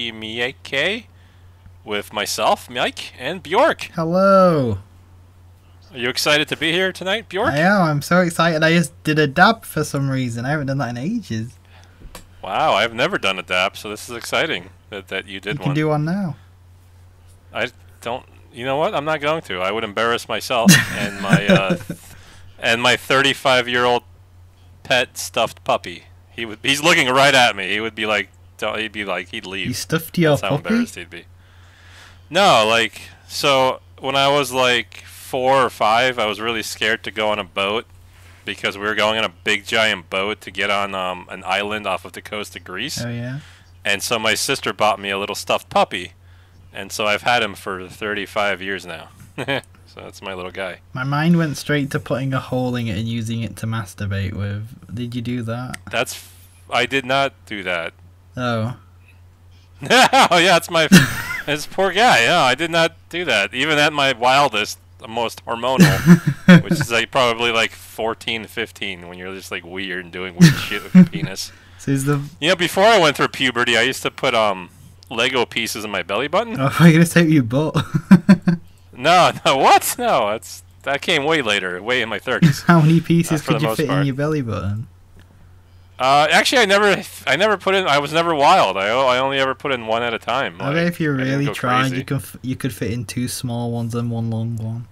Takashi Miike with myself, Mike, and Bjork. Hello. Are you excited to be here tonight, Bjork? I am. I'm so excited. I just did a dab for some reason. I haven't done that in ages. Wow, I've never done a dab, so this is exciting that, that you did You can one. do one now. I don't. You know what? I'm not going to. I would embarrass myself and my uh, and my 35 year old pet stuffed puppy. He would. He's looking right at me. He would be like. Don't- He'd be like. He'd leave. You stuffed your That's how puppy? embarrassed he'd be. No, like so when I was like four or five, I was really scared to go on a boat because we were going on a big giant boat to get on um, an island off of the coast of Greece. Oh yeah. And so my sister bought me a little stuffed puppy, and so I've had him for 35 years now. so that's my little guy. My mind went straight to putting a hole in it and using it to masturbate with. Did you do that? That's I did not do that. Oh. oh yeah, it's my it's poor guy. No, I did not do that. Even at my wildest, most hormonal, which is like probably like 14, 15, when you're just like weird and doing weird shit with your penis. So the You know, before I went through puberty, I used to put um Lego pieces in my belly button. Oh, I'm gonna take your butt. No, no, what? No, that's that came way later, way in my 30s. How many pieces for could you fit part. in your belly button? Uh, actually, I never, I never put in. I was never wild. I, I only ever put in one at a time. I bet if you really tried, crazy. you could you could fit in two small ones and one long one.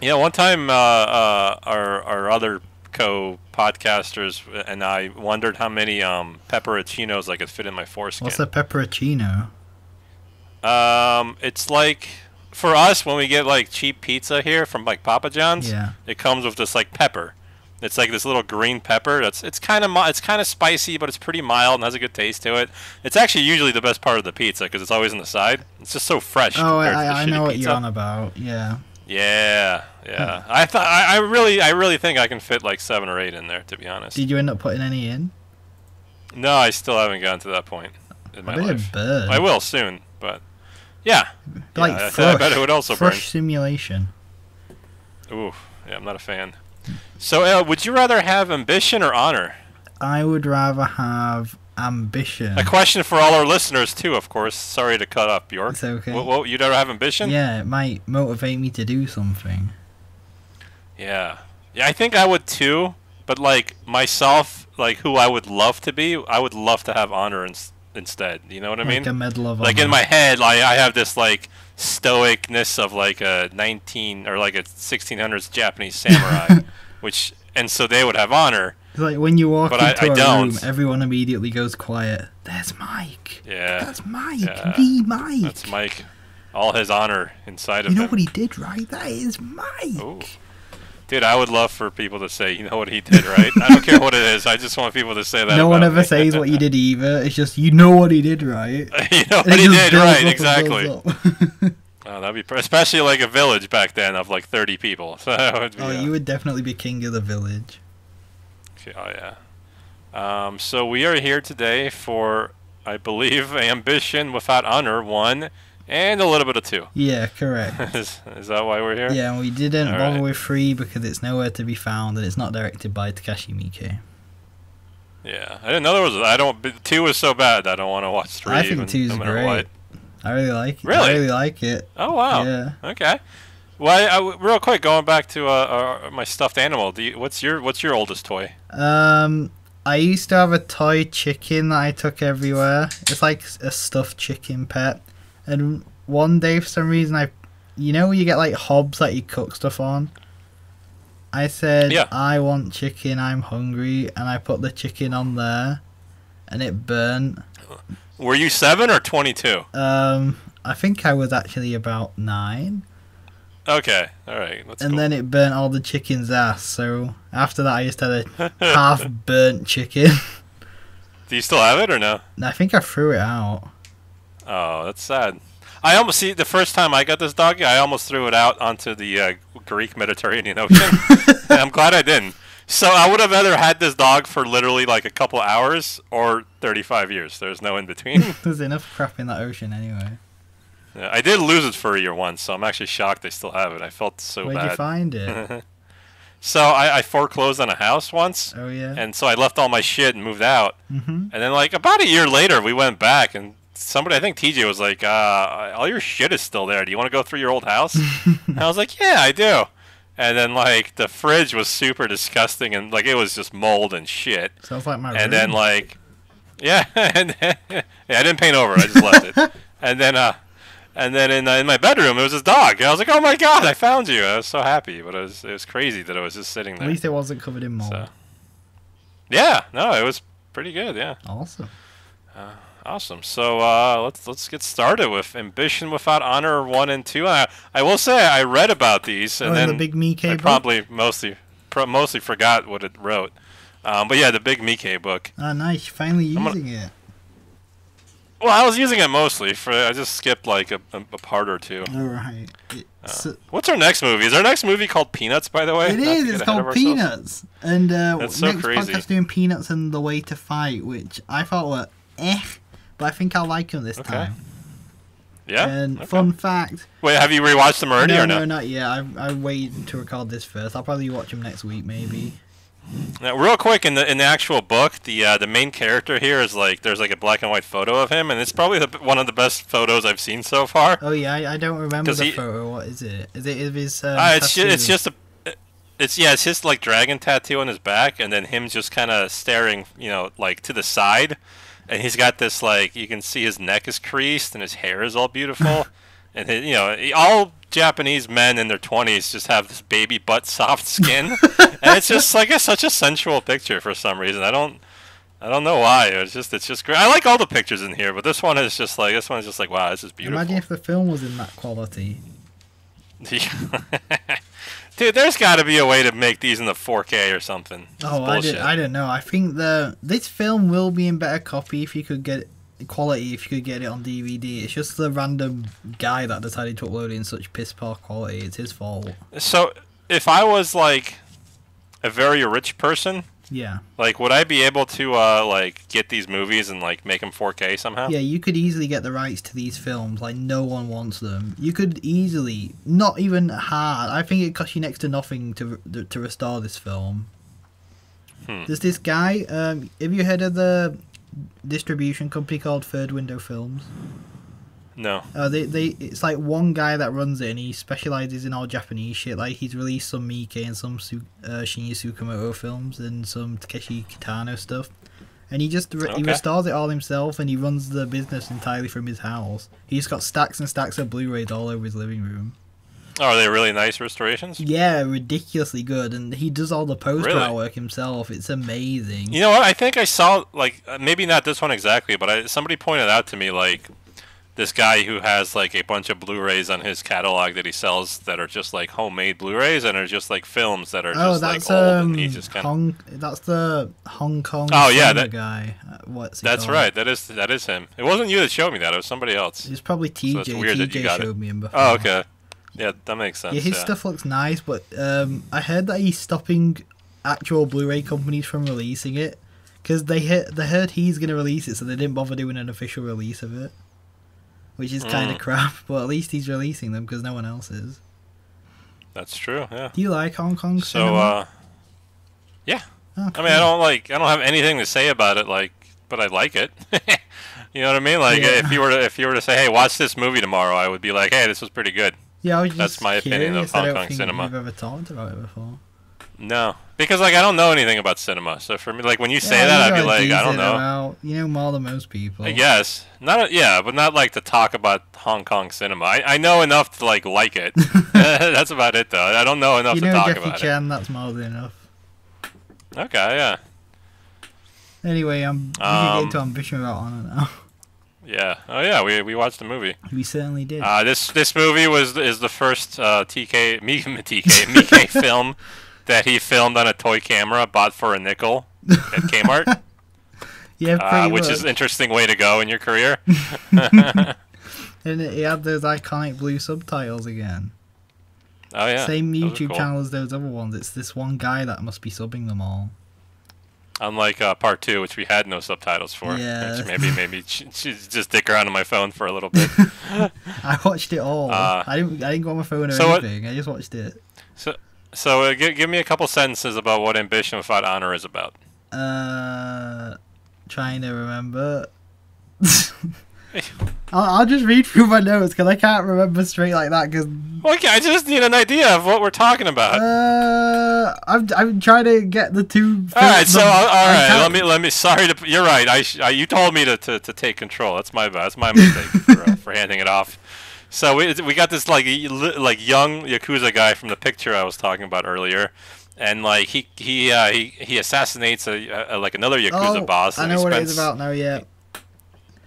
Yeah, one time, uh, uh, our our other co-podcasters and I wondered how many um pepperoncinos I could fit in my foreskin. What's a pepperoncino? Um, it's like for us when we get like cheap pizza here from like Papa John's. Yeah. It comes with this like pepper. It's like this little green pepper. That's it's kind of it's kind of spicy, but it's pretty mild and has a good taste to it. It's actually usually the best part of the pizza because it's always on the side. It's just so fresh. Oh, I, I know what pizza. you're on about. Yeah. Yeah, yeah. Hmm. I thought I, I really I really think I can fit like seven or eight in there. To be honest. Did you end up putting any in? No, I still haven't gotten to that point in my life. I will soon, but yeah. Like Yeah, I- I bet it would also thrush burn. simulation. Ooh, yeah, I'm not a fan. So, uh, would you rather have ambition or honor? I would rather have ambition. A question for all our listeners too, of course. Sorry to cut off Bjork. It's okay. What, what, you'd rather have ambition? Yeah, it might motivate me to do something. Yeah. Yeah, I think I would too. But like myself, like who I would love to be, I would love to have honor ins- instead. You know what I like mean? a medal of like in my head, I, I have this like stoicness of like a 19 or like a 1600s Japanese samurai, which and so they would have honor. Like when you walk But into I a don't. room, everyone immediately goes quiet. There's Mike. Yeah, That's Mike. yeah. The Mike. that's Mike. All his honor inside of You know what he did, right? That is Mike. Ooh. Dude, I would love for people to say, you know what he did, right? I don't care what it is. I just want people to say that. no one ever me. says what you did either. It's just you know what he did, right? you know And what he did, right? Exactly. Oh, that'd be pr- especially like a village back then of like 30 people. So would be, oh, uh, you would definitely be king of the village. Oh yeah. Um, so we are here today for, I believe, ambition without honor one, and a little bit of two. Yeah, correct. is, is that why we're here? Yeah, and we didn't All bother right. with three because it's nowhere to be found and it's not directed by Takashi Miike. Yeah. I didn't know there was. I don't. Two was so bad. I don't want to watch three. I think even, two's no great. what. I really like it. Really? I really like it. Oh wow. Yeah. Okay. Well, I, I- real quick, going back to uh, uh, my stuffed animal. Do you, what's your What's your oldest toy? Um, I used to have a toy chicken that I took everywhere. It's like a stuffed chicken pet. And one day, for some reason, I, you know, you get like hobs that you cook stuff on. I said, Yeah. I want chicken. I'm hungry, and I put the chicken on there, and it burnt. Were you seven or twenty two? Um, I think I was actually about nine, Okay. All right. And cool. then it burnt all the chicken's ass. So after that, I just had a half burnt chicken. Do you still have it or no? I think I threw it out. Oh, that's sad. I almost see the first time I got this dog, I almost threw it out onto the uh, Greek Mediterranean Ocean. I'm glad I didn't. So I would have either had this dog for literally like a couple hours or 35 years. There's no in between. There's enough crap in that ocean anyway. Yeah, I did lose it for a year once, so I'm actually shocked they still have it. I felt so Where'd bad. you find it? So I, I foreclosed on a house once, Oh yeah. and so I left all my shit and moved out. hmm And then like about a year later, we went back, and somebody, I think TJ was like, uh, "All your shit is still there. Do you want to go through your old house?" and I was like, "Yeah, I do." And then like the fridge was super disgusting, and like it was just mold and shit. Sounds like my And then like, yeah, and then, yeah, I didn't paint over. it, I just left it. And then uh, and then in uh, in my bedroom, it was his dog. And I was like, "Oh my god, I found you!" I was so happy, but it was it was crazy that it was just sitting there. At least it wasn't covered in mold. So, yeah, no, it was pretty good. Yeah. Awesome. Awesome. So uh, let's let's get started with Ambition Without Honor one and two. I, I will say I read about these and oh, then the big Mike I book. probably mostly pro- mostly forgot what it wrote. Um, but yeah, the big Mike book. Ah, nice. Finally I'm gonna- using it. Well, I was using it mostly for I just skipped like a, a, a part or two. All right. It's, What's our next movie? Is our next movie called Peanuts? By the way, it Not is. It's called ourselves. Peanuts. And uh, That's so next crazy. podcast doing Peanuts and The Way to Fight, which I thought were eh, but I think I'll like them this Okay. time. Yeah. And Okay. fun fact. Wait, have you rewatched them already no, or no? no, not yet. I I wait to record this first. I'll probably watch them next week, maybe. Now, real quick, in the in the actual book, the uh, the main character here is like there's like a black and white photo of him, and it's probably the, one of the best photos I've seen so far. Oh yeah, I, I don't remember the he- photo. What is it? Is it of his? Um, Uh, it's ju- it's just a it's yeah, it's his like dragon tattoo on his back, and then him just kind of staring, you know, like to the side, and he's got this like you can see his neck is creased and his hair is all beautiful, and you know all Japanese men in their twenties just have this baby butt soft skin, and it's just like a, such a sensual picture for some reason. I don't. I don't know why. It's just it's just great. I like all the pictures in here, but this one is just like this one is just like wow, this is beautiful. Imagine if the film was in that quality. Dude, there's got to be a way to make these in the 4K or something. Oh, I, bullshit. did, I don't know. I think the this film will be in better copy if you could get quality if you could get it on DVD. It's just the random guy that decided to upload it in such piss poor quality. It's his fault. So, if I was like a very rich person, Yeah, like would I be able to uh like get these movies and like make them 4K somehow? yeah. You could easily get the rights to these films. Like no one wants them. You could easily, not even hard. I think it costs you next to nothing to to restore this film. Hmm. There's this guy. Um, have you heard of the distribution company called Third Window Films? No. Uh, they, they it's like one guy that runs it and he specializes in all Japanese shit. Like he's released some Miike and some Su- uh, Shinya Tsukamoto films and some Takeshi Kitano stuff. And he just re- he restores it all himself and he runs the business entirely from his house. He's got stacks and stacks of Blu-rays all over his living room. Oh, are they really nice restorations? Yeah, ridiculously good. And he does all the poster Really? artwork himself. It's amazing. You know what? I think I saw like uh, maybe not this one exactly, but I, somebody pointed out to me like this guy who has like a bunch of Blu-rays on his catalog that he sells that are just like homemade Blu-rays and are just like films that are Oh, just that's like old um, and he just kind Hong. That's the Hong Kong. Oh, yeah, that- guy. Uh, What's That's called? right. That is that is him. It wasn't you that showed me that. It was somebody else. It's probably TJ. it's weird that you TJ got it. showed me him before. Oh, okay. Yeah, that makes sense. Yeah, his yeah. stuff looks nice, but um, I heard that he's stopping actual Blu-ray companies from releasing it because they hit, they heard he's gonna release it, so they didn't bother doing an official release of it, which is kind of Mm. crap. But at least he's releasing them because no one else is. That's true. Yeah. Do you like Hong Kong So, cinema? uh, yeah. Oh, I mean, I don't like. I don't have anything to say about it. Like, but I like it. you know what I mean? Like, Yeah. if you were to if you were to say, "Hey, watch this movie tomorrow," I would be like, "Hey, this was pretty good." yeah, I was just that's my opinion of Hong don't Kong think cinema. You've ever talked about it before. No, because like I don't know anything about cinema. So for me, like when you say Yeah, that, I'd be like, I don't know. about- you know more than most people. I guess not. A, yeah, but not like to talk about Hong Kong cinema. I, I know enough to like like it. That's about it, though. I don't know enough you to know talk Jackie about Chan. That's more than enough. Okay, yeah, Anyway, um, can Um, get into ambition without honor now. yeah. Oh yeah, we we watched the movie. we certainly did. Uh, this this movie was is the first uh, TK Mi- TK Mike film that he filmed on a toy camera bought for a nickel at Kmart, yeah, uh, which much. is an interesting way to go in your career. And it had those iconic blue subtitles again. Oh yeah, Same YouTube cool. channel as those other ones. It's this one guy that must be subbing them all. Unlike uh, part two, which we had no subtitles for. Yeah. Which maybe maybe just dick around on my phone for a little bit. I watched it all. Uh, I didn't. I didn't go on my phone or so what- anything. I just watched it. So So uh, give, give me a couple sentences about what Ambition Without Honor is about. Uh, trying to remember. I'll, I'll just read through my notes because I can't remember straight like that. Because Okay, I just need an idea of what we're talking about. uh, I'm I'm trying to get the two. all right, so the- all right, let me let me. Sorry to. You're right. I, I you told me to, to, to take control. That's my. That's my mistake for, uh, for handing it off. So we we got this like like young yakuza guy from the picture I was talking about earlier, and like he he uh, he he assassinates a, a like another yakuza Oh, boss. I and know what spends, is about now. Yeah.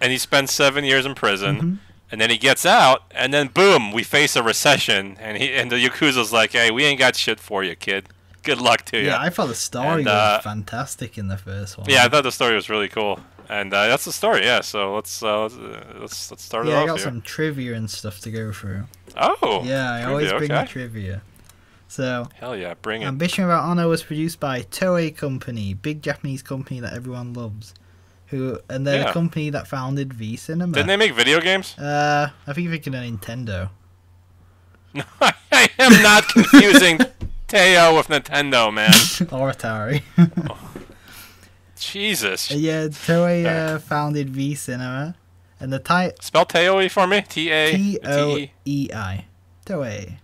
And he spends seven years in prison. Mm-hmm. And then he gets out, and then boom, we face a recession, and he and the yakuza's like, "Hey, we ain't got shit for you, kid. Good luck to you." Yeah, I thought the story And, uh, was fantastic in the first one. Yeah, I thought the story was really cool, and uh, that's the story. Yeah, so let's uh, let's, uh, let's start it yeah, I off got here. some trivia and stuff to go through. Oh, yeah, I always bring okay. the trivia. So, Hell yeah, bring it. Ambition Without Honor was produced by Toei Company, big Japanese company that everyone loves. Who and they're Yeah. the company that founded V Cinema. Didn't they make video games? Uh, I think you're thinking of Nintendo. I am not confusing Teo with Nintendo, man. or Atari. Jesus. yeah, Toei uh, founded V Cinema, and the title Spell Teo for me. T A T O. E I. Toei.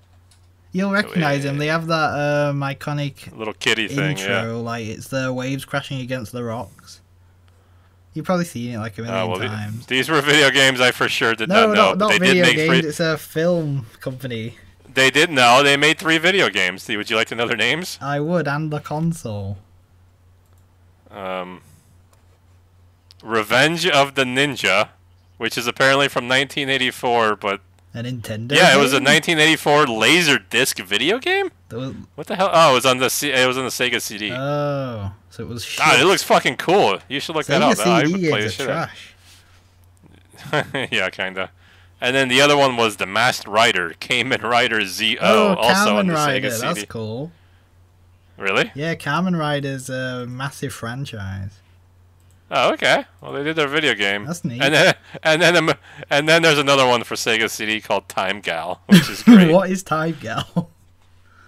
You'll recognize them. Toei. They have that um, iconic Little kitty thing. intro, Yeah. like it's the waves crashing against the rocks. You've probably seen it like a million Oh well, the- times. these were video games. I for sure did no, not know. not, not they video did make games. It's a film company. They did know. They made three video games. Would you like to know their names? I would, and the console. Um, Revenge of the Ninja, which is apparently from 1984, but A Nintendo. yeah, it was a 1984 laser disc video game. That was- What the hell? Oh, it was on the C- it was on the Sega CD. Oh, so it was. Shit. Ah, it looks fucking cool. You should look that Sega up. I CD would play the shit trash. yeah, kinda. And then the other one was the Masked Rider, Kamen Rider ZO, Oh, also on the Rider. Sega That's cool. Really? Yeah, Carmen Kamen Rider's a massive franchise. Oh, okay. Well, they did their video game. That's neat. And then, and then, um, and then there's another one for Sega CD called Time Gal, which is great. what is Time Gal?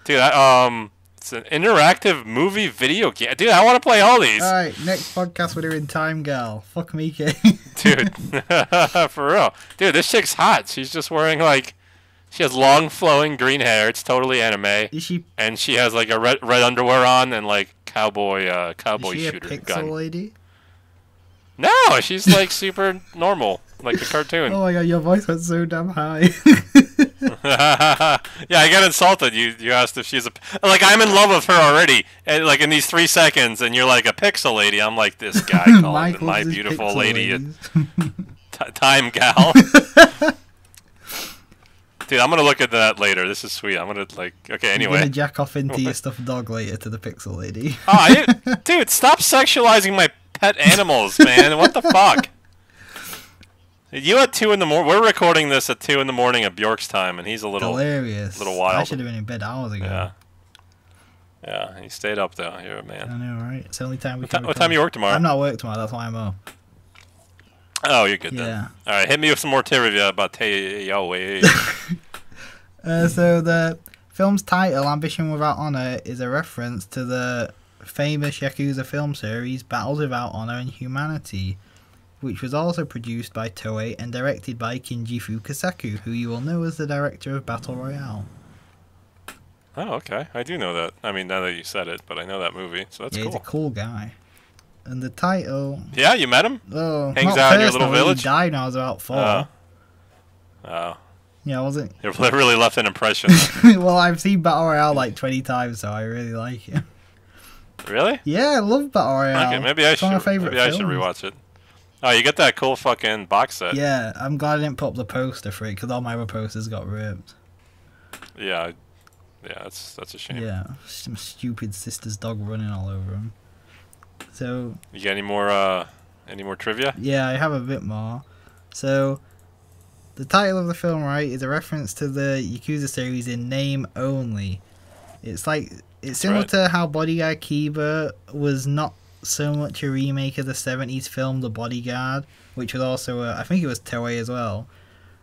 Dude, I, um, it's an interactive movie video game. Dude, I want to play all these. Alright, next podcast we're doing Time Gal. Fuck me, Kate. Dude, for real. Dude, this chick's hot. She's just wearing like, she has long flowing green hair. It's totally anime, is she, and she has like a red red underwear on and like cowboy uh is cowboy she a shooter pixel gun. lady? No, she's like super normal, like the cartoon. Oh my god, your voice went so damn high. yeah, I got insulted. You you asked if she's a like I'm in love with her already, and like in these three seconds, and you're like a pixel lady. I'm like this guy Mike my beautiful lady, t- time gal. Dude, I'm gonna look at that later. This is sweet. I'm gonna like okay. anyway. You're gonna jack off into your stuffed dog later to the pixel lady. oh, dude, stop sexualizing my pet animals, man. What the fuck? You at two in the morning. We're recording this at two in the morning at Bjork's time, and he's a little. Hilarious. little wild. I should have been in bed hours ago. Yeah. Yeah, he stayed up though. You're a man. I know, right? It's the only time we What, can ti- what time you work tomorrow? I'm not work tomorrow, that's why I'm up. Oh, you're good Yeah. then. All right, hit me with some more trivia about Teo. Uh, so the film's title, Ambition Without Honor, is a reference to the famous Yakuza film series Battles Without Honor and Humanity, which was also produced by Toei and directed by Kinji Fukasaku, who you will know as the director of Battle Royale. oh, okay. I do know that. I mean, now that you said it, but I know that movie, so that's yeah, he's a cool. cool guy. And the title, Yeah, you met him? oh, Hangs out in your little village? He died when I was about four. Oh. Oh, yeah, I wasn't. Oh. you really left an impression. well, I've seen Battle Royale like 20 times, so I really like it. really? Yeah, I love Battle Royale. Okay, maybe I It's should. Maybe I should rewatch it. Oh, you get that cool fucking box set. Yeah, I'm glad I didn't put up the poster for it because all my other posters got ripped. Yeah. Yeah, that's that's a shame. Yeah, some stupid sister's dog running all over him. So You got any more? uh Any more trivia? yeah, I have a bit more. So the title of the film, right, is a reference to the Yakuza series in name only. It's like it's similar right. to how Bodyguard Kiba was not so much a remake of the '70s film The Bodyguard, which was also a, I think it was Toei as well.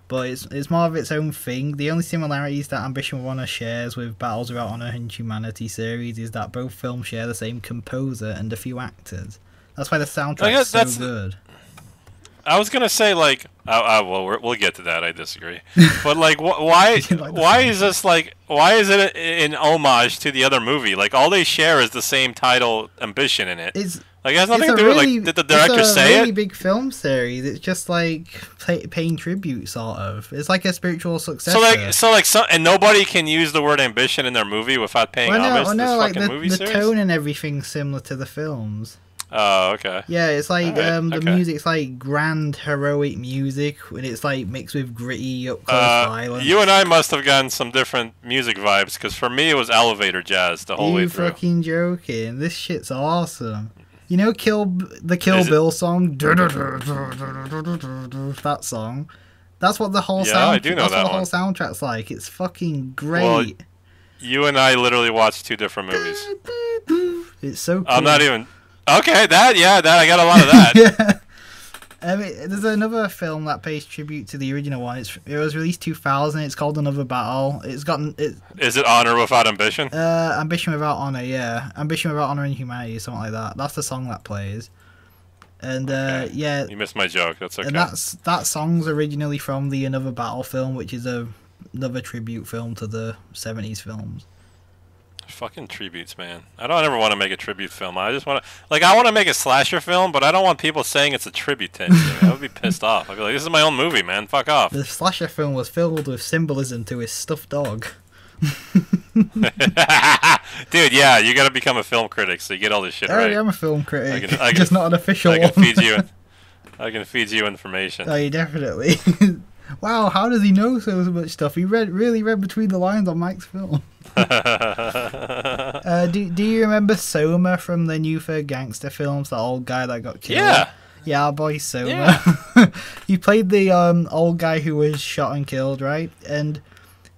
But it's it's more of its own thing. The only similarities that Ambition Honor shares with Battles Without Honor and Humanity series is that both films share the same composer and a few actors. That's why the soundtrack is so that's- good. I was gonna say like, uh, uh, well, we're, we'll get to that. I disagree, but like, wh- why? Like why is this like? Why is it an homage to the other movie? Like, all they share is the same title, ambition in it. It's Like, it has nothing it's to do with really, like, did the director it's a say really it? big film series. It's just like pay, paying tribute, sort of. It's like a spiritual successor. So like, so like, so, and nobody can use the word ambition in their movie without paying well, no, homage well, to no, this like fucking the, movie the series. tone and everything's similar to the films. Oh, okay. Yeah, it's like Alright, um, the okay. music's like grand heroic music, and it's like mixed with gritty up close Uh, violence. you and I must have gotten some different music vibes because for me it was elevator jazz the whole you way through. You fucking joking? This shit's awesome. You know, Kill the Kill Is it- Bill song. That song. That's what the whole Yeah, sound. I do know that's that what the one. whole soundtrack's like. It's fucking Well, great. You and I literally watched two different movies. It's so. Cool. I'm not even. Okay, that yeah, that I got a lot of that. I there's another film that pays tribute to the original one. It's it was released 2000. It's called Another Battle. It's gotten it, Is it honor without ambition? uh, Ambition Without Honor. Yeah, Ambition Without Honor and Humanity, something like that. That's the song that plays. And uh, yeah, You missed my joke. That's okay. and that's that song's originally from the Another Battle film, which is a another tribute film to the 70s films. Fucking tributes, man. I don't ever want to make a tribute film. I just want to, like, I want to make a slasher film, but I don't want people saying it's a tribute to anything. I would be pissed off. I'd be like, this is my own movie, man. Fuck off. The slasher film was filled with symbolism to his stuffed dog. Dude, yeah, you got to become a film critic so you get all this shit Oh, right. I'm a film critic, can- I can- just not an official I can one. feed you. I can feed you information. Oh, yeah, definitely. Wow, how does he know so much stuff? He read really read between the lines on Mike's film. Uh, do Do you remember Soma from the New Fair Gangster films? The old guy that got killed. yeah. Yeah, our boy Soma. he played the um, old guy who was shot and killed, right? And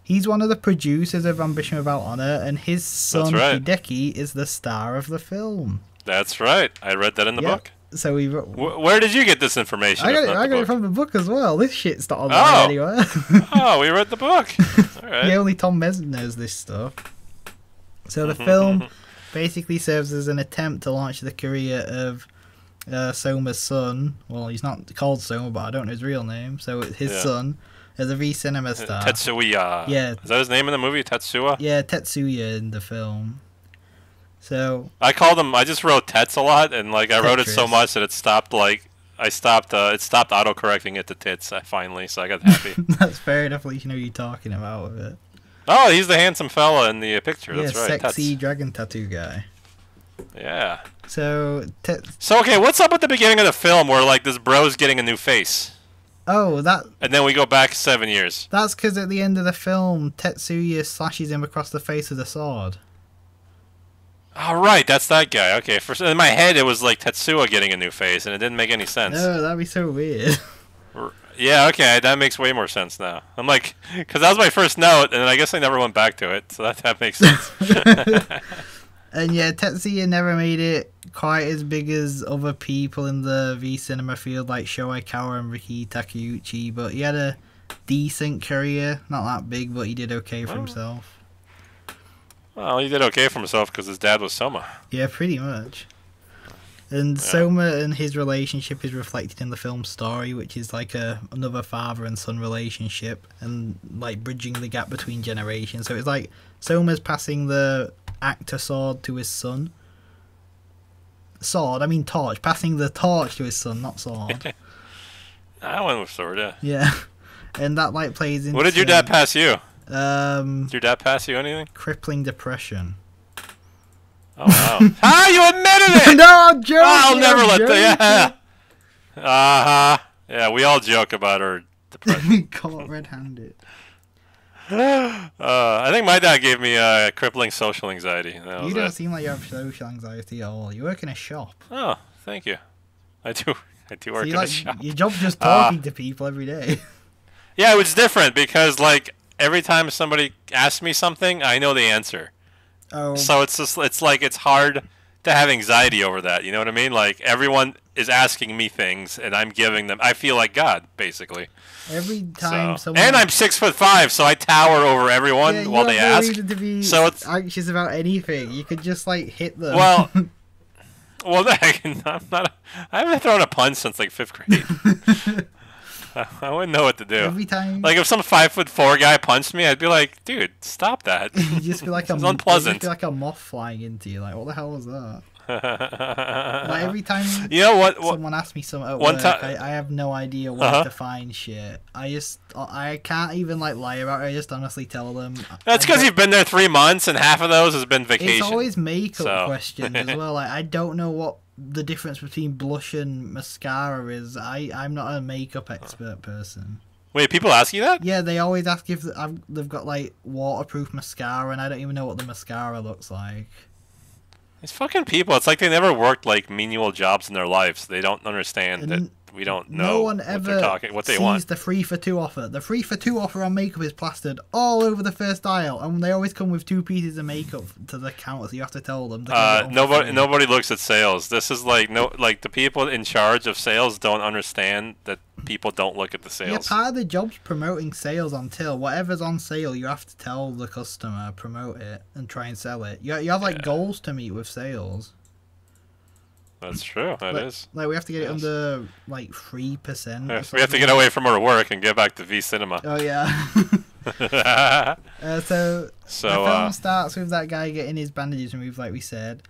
he's one of the producers of Ambition Without Honor, and his son right. Hideki is the star of the film. That's right. I read that in the Yeah. book. So we. Where did you get this information? I got it. I got it from the book as well. This shit's not online Oh. anywhere. Oh, we read the book. All right. Yeah, only Tom Mesner knows this stuff. So the mm-hmm, film mm-hmm. basically serves as an attempt to launch the career of uh, Soma's son. Well, he's not called Soma, but I don't know his real name. So it's his Yeah. son as a V cinema uh, star. Tetsuya. Yeah. Is that his name in the movie? Tetsuya? yeah, Tetsuya in the film. So I called him. I just wrote Tets a lot, and like I wrote it so much that it stopped. Like I stopped. Uh, it stopped auto correcting it to tits. I finally, so I got happy. that's fair enough. At least you know you're talking about with it. oh, he's the handsome fella in the picture. yeah, That's right. sexy dragon tattoo guy. Yeah. So So okay, what's up at the beginning of the film where like this bro's getting a new face, oh that and then we go back seven years? That's because at the end of the film, Tetsuya slashes him across the face with a sword. All right, that's that guy. Okay, for in my head it was like Tetsuya getting a new face, and it didn't make any sense. No, that'd be so weird. Yeah, okay, that makes way more sense now. I'm like, because that was my first note, and I guess I never went back to it, so that that makes sense. and yeah, Tetsuya never made it quite as big as other people in the V cinema field like Sho Aikawa and Riki Takeuchi, but he had a decent career. Not that big, but he did okay for Oh. himself. Well, he did okay for himself because his dad was Soma. Yeah, pretty much. And Soma and his relationship is reflected in the film's story, which is like a another father and son relationship, and like bridging the gap between generations. So it's like Soma's passing the actor sword to his son. Sword, I mean torch, passing the torch to his son, not sword. I went with sword. Yeah. yeah, and that like plays into What did your dad pass you? Um Did your dad pass you anything? crippling depression. Oh wow! ah, you admitted it. no, I'm joking. I'll never I'm let joking. that. Yeah. Uh huh. Yeah, we all joke about our depression. Caught red-handed. uh, I think my dad gave me uh, crippling social anxiety. You don't it. seem like you have social anxiety at all. You work in a shop. Oh, thank you. I do. I do work So you in like a shop. your job's just Ah. talking to people every day. Yeah, it was different because like every time somebody asks me something, I know the answer. Oh, So it's just it's like it's hard to have anxiety over that. You know what I mean? Like everyone is asking me things, and I'm giving them. I feel like God, basically. Every time So, someone and I'm six foot five, so I tower over everyone Yeah, while they ask. to be So it's- anxious about anything. You could just like hit them. Well, well, I'm not. I haven't thrown a punch since like fifth grade. I wouldn't know what to do. every time Like if some five foot four guy punched me, I'd be like, "Dude, stop that." you just feel like a unpleasant. Feel like a moth flying into you. Like what the hell was that? Like every time you know what? what someone asks me something at one work, I have no idea where Uh-huh. to find shit. I just I can't even like lie about it. I just honestly tell them. that's because you've been there three months, and half of those has been vacation. It's always makeup so. questions as well. Like I don't know what the difference between blush and mascara is. I I'm not a makeup expert person. Wait, people ask you that? Yeah, they always ask if I've, they've got like waterproof mascara, and I don't even know what the mascara looks like. These fucking people. It's like they never worked like menial jobs in their lives. They don't understand And that we don't know no one ever they're talking, what they sees want. the free for two offer. The free for two offer on makeup is plastered all over the first aisle, and they always come with two pieces of makeup to the counter. So you have to tell them. Uh, nobody, nobody looks at sales. This is like no, like the people in charge of sales don't understand that people don't look at the sales. Yeah, part of the job's promoting sales on till. Whatever's on sale, you have to tell the customer, promote it, and try and sell it. You, you have like Yeah. goals to meet with sales. That's true. That like, is. Like we have to get it Yes. under like three percent. We have to get away from our work and get back to V Cinema. Oh yeah. uh, so so, the film uh, starts with that guy getting his bandages removed, like we said,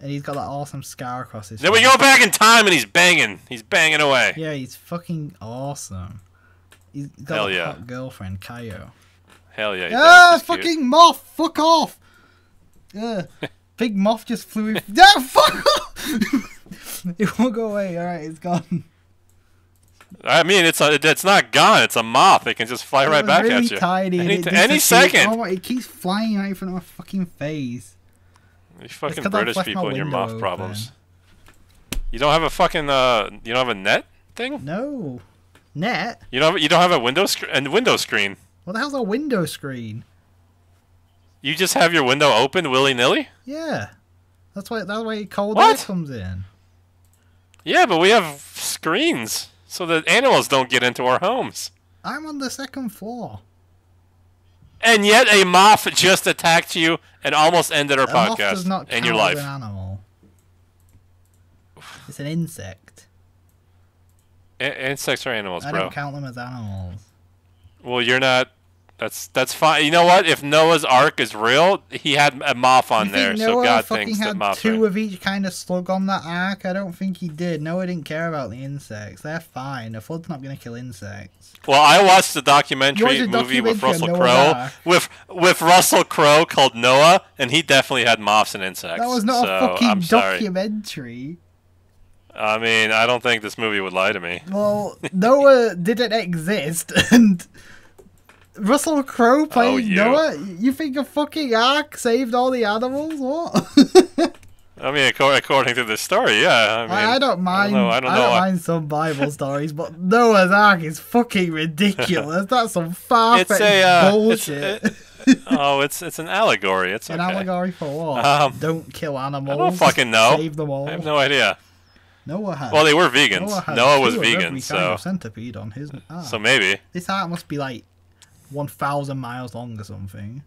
and he's got that awesome scar across his. then we go back in time and he's banging. He's banging away. Yeah, he's fucking awesome. He's got Hell a yeah. hot girlfriend, Kaio. Hell yeah. he Ah. He's cute. fucking moth! Fuck off! Yeah, big moth just flew. In. Yeah, fuck it won't go away. All right, it's gone. I mean, it's a, it's not gone. It's a moth. It can just fly It right back really at you. And Any it any second. Oh! It keeps flying right in front of my fucking face. You fucking British people and your moth open. problems. You don't have a fucking uh, you don't have a net thing. No, net. You don't have, you don't have a window screen and window screen. What the hell's a window screen? You just have your window open willy nilly. Yeah, that's why that's why cold What? air comes in. Yeah, but we have screens so that animals don't get into our homes. I'm on the second floor. And yet a moth just attacked you and almost ended our A moth podcast does not and count your life. an animal. It's an insect. I- insects are animals, I bro. don't count them as animals. Well, you're not. That's that's fine. You know what? If Noah's Ark is real, he had a moth on there, think so Noah God fucking thinks that had two are. of each kind of slug on that ark? I don't think he did. Noah didn't care about the insects. They're fine. The flood's not gonna kill insects. Well, I watched the documentary movie with documentary on Russell Crowe with with Russell Crowe called Noah, and he definitely had moths and insects. That was not so a fucking documentary. I mean, I don't think this movie would lie to me. Well, Noah didn't exist, and Russell Crowe playing Oh, you. Noah. You think a fucking ark saved all the animals? What? I mean, according to this story, yeah. I mean, I, I don't mind. know, I don't know. mind some Bible stories, but Noah's Ark is fucking ridiculous. That's some far It's a uh, it's, bullshit. it- oh, it's it's an allegory. It's An okay. allegory for what? Um, don't kill animals. I don't fucking know. Save them all. I have no idea. Noah had. Well, they were vegans. Noah, Noah was two of every vegan, so centipede on his ark. so maybe This ark must be like one thousand miles long or something.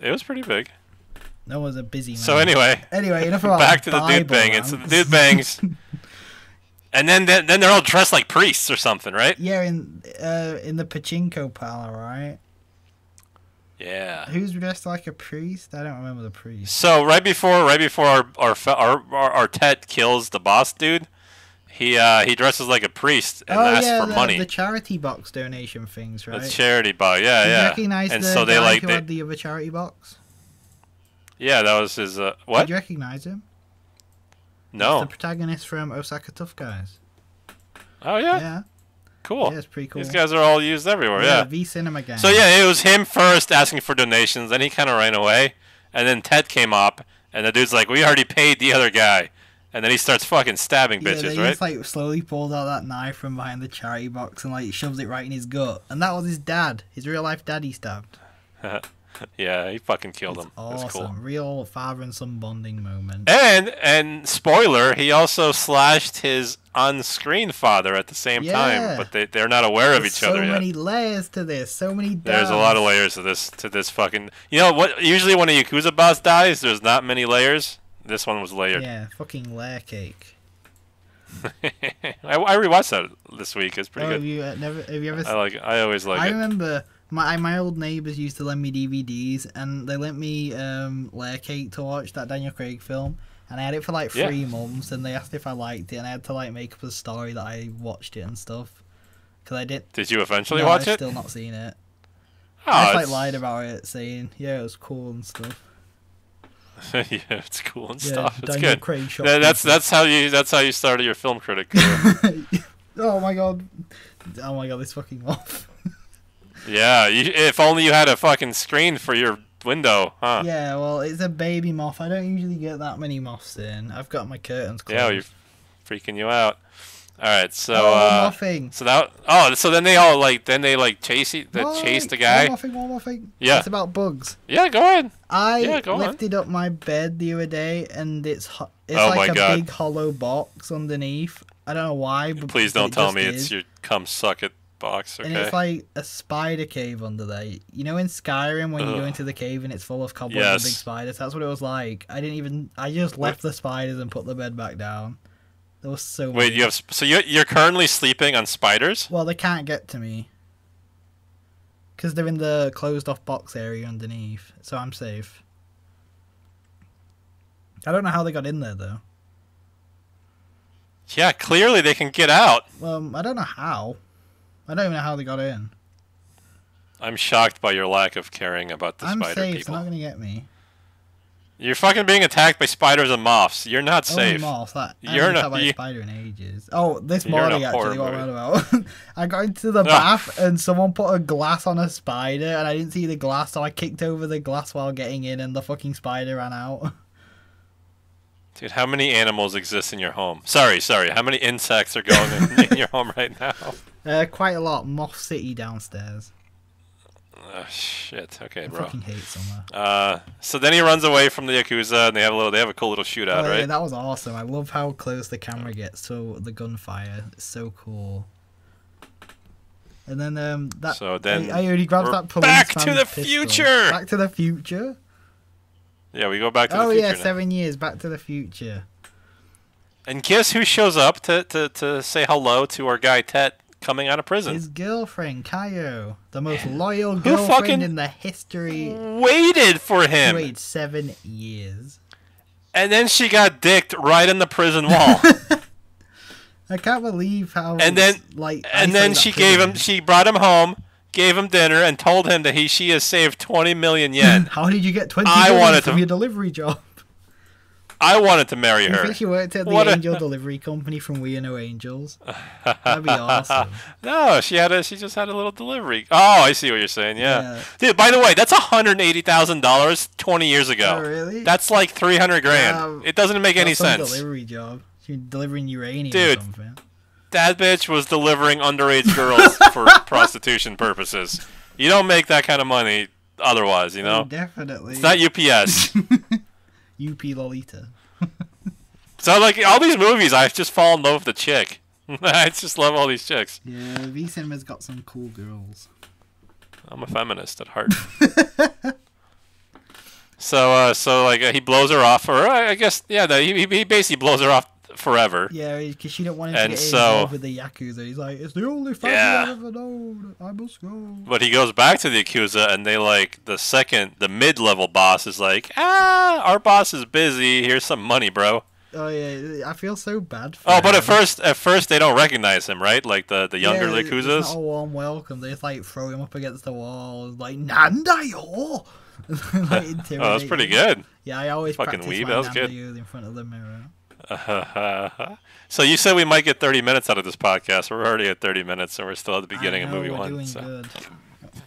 it was pretty big. That was a busy man. So anyway, Anyway, enough about back to the dude banging. So the dude bangs, and then then then they're all dressed like priests or something, right? Yeah, in uh, in the pachinko parlor, right? Yeah. Who's dressed like a priest? I don't remember the priest. So right before right before our our our, our, our Tet kills the boss dude, he uh he dresses like a priest and oh asks yeah, for the, money. the charity box donation things, right? That's charity box. Yeah, yeah. you recognize and the so they like who they, had the other charity box? yeah, that was his uh Did you recognize him? No. The protagonist from Osaka Tough Guys. Oh yeah, Yeah, cool. yeah, it's pretty cool. These guys are all used everywhere. Yeah. V Cinema Gang. So yeah, it was him first asking for donations, then he kind of ran away, and then Ted came up, and the dude's like, "We already paid the other guy," and then he starts fucking stabbing Yeah, bitches, then he right? just like slowly pulls out that knife from behind the charity box and like shoves it right in his gut. And that was his dad, his real life dad he stabbed. Yeah, he fucking killed him. Awesome. That's cool. Real father and son bonding moment. And and spoiler, he also slashed his on-screen father at the same Yeah. time, but they they're not aware of There's each so other yet. many layers to this. So many. There's a lot of layers to this to this fucking. You know what? Usually when a yakuza boss dies, there's not many layers. This one was layered. Yeah, fucking layer cake. I, I rewatched that this week. It's Oh, pretty have good. you uh, never? Have you ever? I like. I always like I it. remember my my old neighbours used to lend me DVDs, and they lent me um, Layer Cake to watch that Daniel Craig film, and I had it for like Yeah. three months, and they asked if I liked it, and I had to like make up a story that I watched it and stuff, because I did. Did you eventually no, watch I've it? Still not seen it. oh, I just like lied about it, saying yeah, it was cool and stuff. yeah, it's cool and Yeah, stuff. It's Daniel good. That- that's that's how you that's how you started your film critic career. oh my god! Oh my god! This fucking off. yeah, you, if only you had a fucking screen for your window, huh? Yeah, well, it's a baby moth. I don't usually get that many moths in. I've got my curtains closed. Yeah, you're freaking you out. All right, so oh, uh, nothing. so that oh, so then they all like then they like chase they chase the guy. One more thing, one more thing. Yeah. It's about bugs. Yeah, go ahead. I Yeah, go on. lifted up my bed the other day, and it's ho- it's Oh like a God. big hollow box underneath. I don't know why, but Please don't tell me is. it's your come suck it box. Okay. And it's like a spider cave under there. You know, in Skyrim when you go into the cave and it's full of cobwebs Yes. and big spiders. That's what it was like. I didn't even. I just left the spiders and put the bed back down. There was so. Wait, you have so you you're currently sleeping on spiders? Well, they can't get to me. Because they're in the closed off box area underneath, so I'm safe. I don't know how they got in there though. Yeah, clearly they can get out. Well, I don't know how. I don't even know how they got in. I'm shocked by your lack of caring about the I'm spider safe. people. They're not gonna get me. You're fucking being attacked by spiders and moths. You're not Only safe. moths. I You're not- got by a you- spider in ages. Oh, this You're in a morning actually, what am I movie. about? I got into the Ah. bath and someone put a glass on a spider, and I didn't see the glass, so I kicked over the glass while getting in, and the fucking spider ran out. Dude, how many animals exist in your home? Sorry, sorry. How many insects are going in, in your home right now? Uh, quite a lot. Moth City downstairs. Oh, shit. Okay, I bro. fucking hate summer. Uh, so then he runs away from the yakuza, and they have a little. They have a cool little shootout, Oh, yeah, right? that was awesome. I love how close the camera gets to the gunfire. It's so cool. And then um that So then I, I already grabbed that police back to the future! Back to the future. Yeah, we go back to Oh the future yeah, now. seven years. Back to the future. And guess who shows up to, to, to say hello to our guy Tet coming out of prison? His girlfriend Kaio, the most loyal girlfriend in the history. Waited for him, Wait, seven years. and then she got dicked right in the prison wall. I can't believe how. And then- like, and then she gave him, she brought him home, gave him dinner, and told him that he she has saved twenty million yen. How did you get twenty I million wanted from to- your delivery job? I wanted to marry her. think she worked at the What a- angel delivery company from We Are No Angels? That'd be awesome. No, she had a she just had a little delivery. Oh, I see what you're saying. Yeah, Yeah. dude. By the way, that's hundred eighty thousand dollars twenty years ago. Oh, really? That's like three hundred grand. Um, it doesn't make any sense. Delivery job. She's delivering uranium Dude. That bitch was delivering underage girls for prostitution purposes. You don't make that kind of money otherwise, you know. definitely. It's not UPS. UP Lolita. so like all these movies, I just fall in love with the chick. I just love all these chicks. Yeah, V Cinema's got some cool girls. I'm a feminist at heart. so, uh, so like uh, he blows her off, or I I guess, yeah, he he basically blows her off forever. Yeah, because she don't want him And to get so- involved with the Yakuza. He's like, it's the only family Yeah. I've ever known. I must go. But he goes back to the Yakuza, and they like the second, the mid-level boss is like, ah, our boss is busy. Here's some money, bro. Oh yeah, I feel so bad for Oh, but at first, at first they don't recognize him, right? Like the the younger yeah, It's Yakuzas. not a warm welcome. They just like throw him up against the wall, like Nandayo. like, Oh, that's pretty good. Yeah, I always Fucking practice weeb, my that was good. In front of the mirror. so you said we might get 30 minutes out of this podcast. We're already at 30 minutes, and we're still at the beginning I of movie we're one. Doing so. good.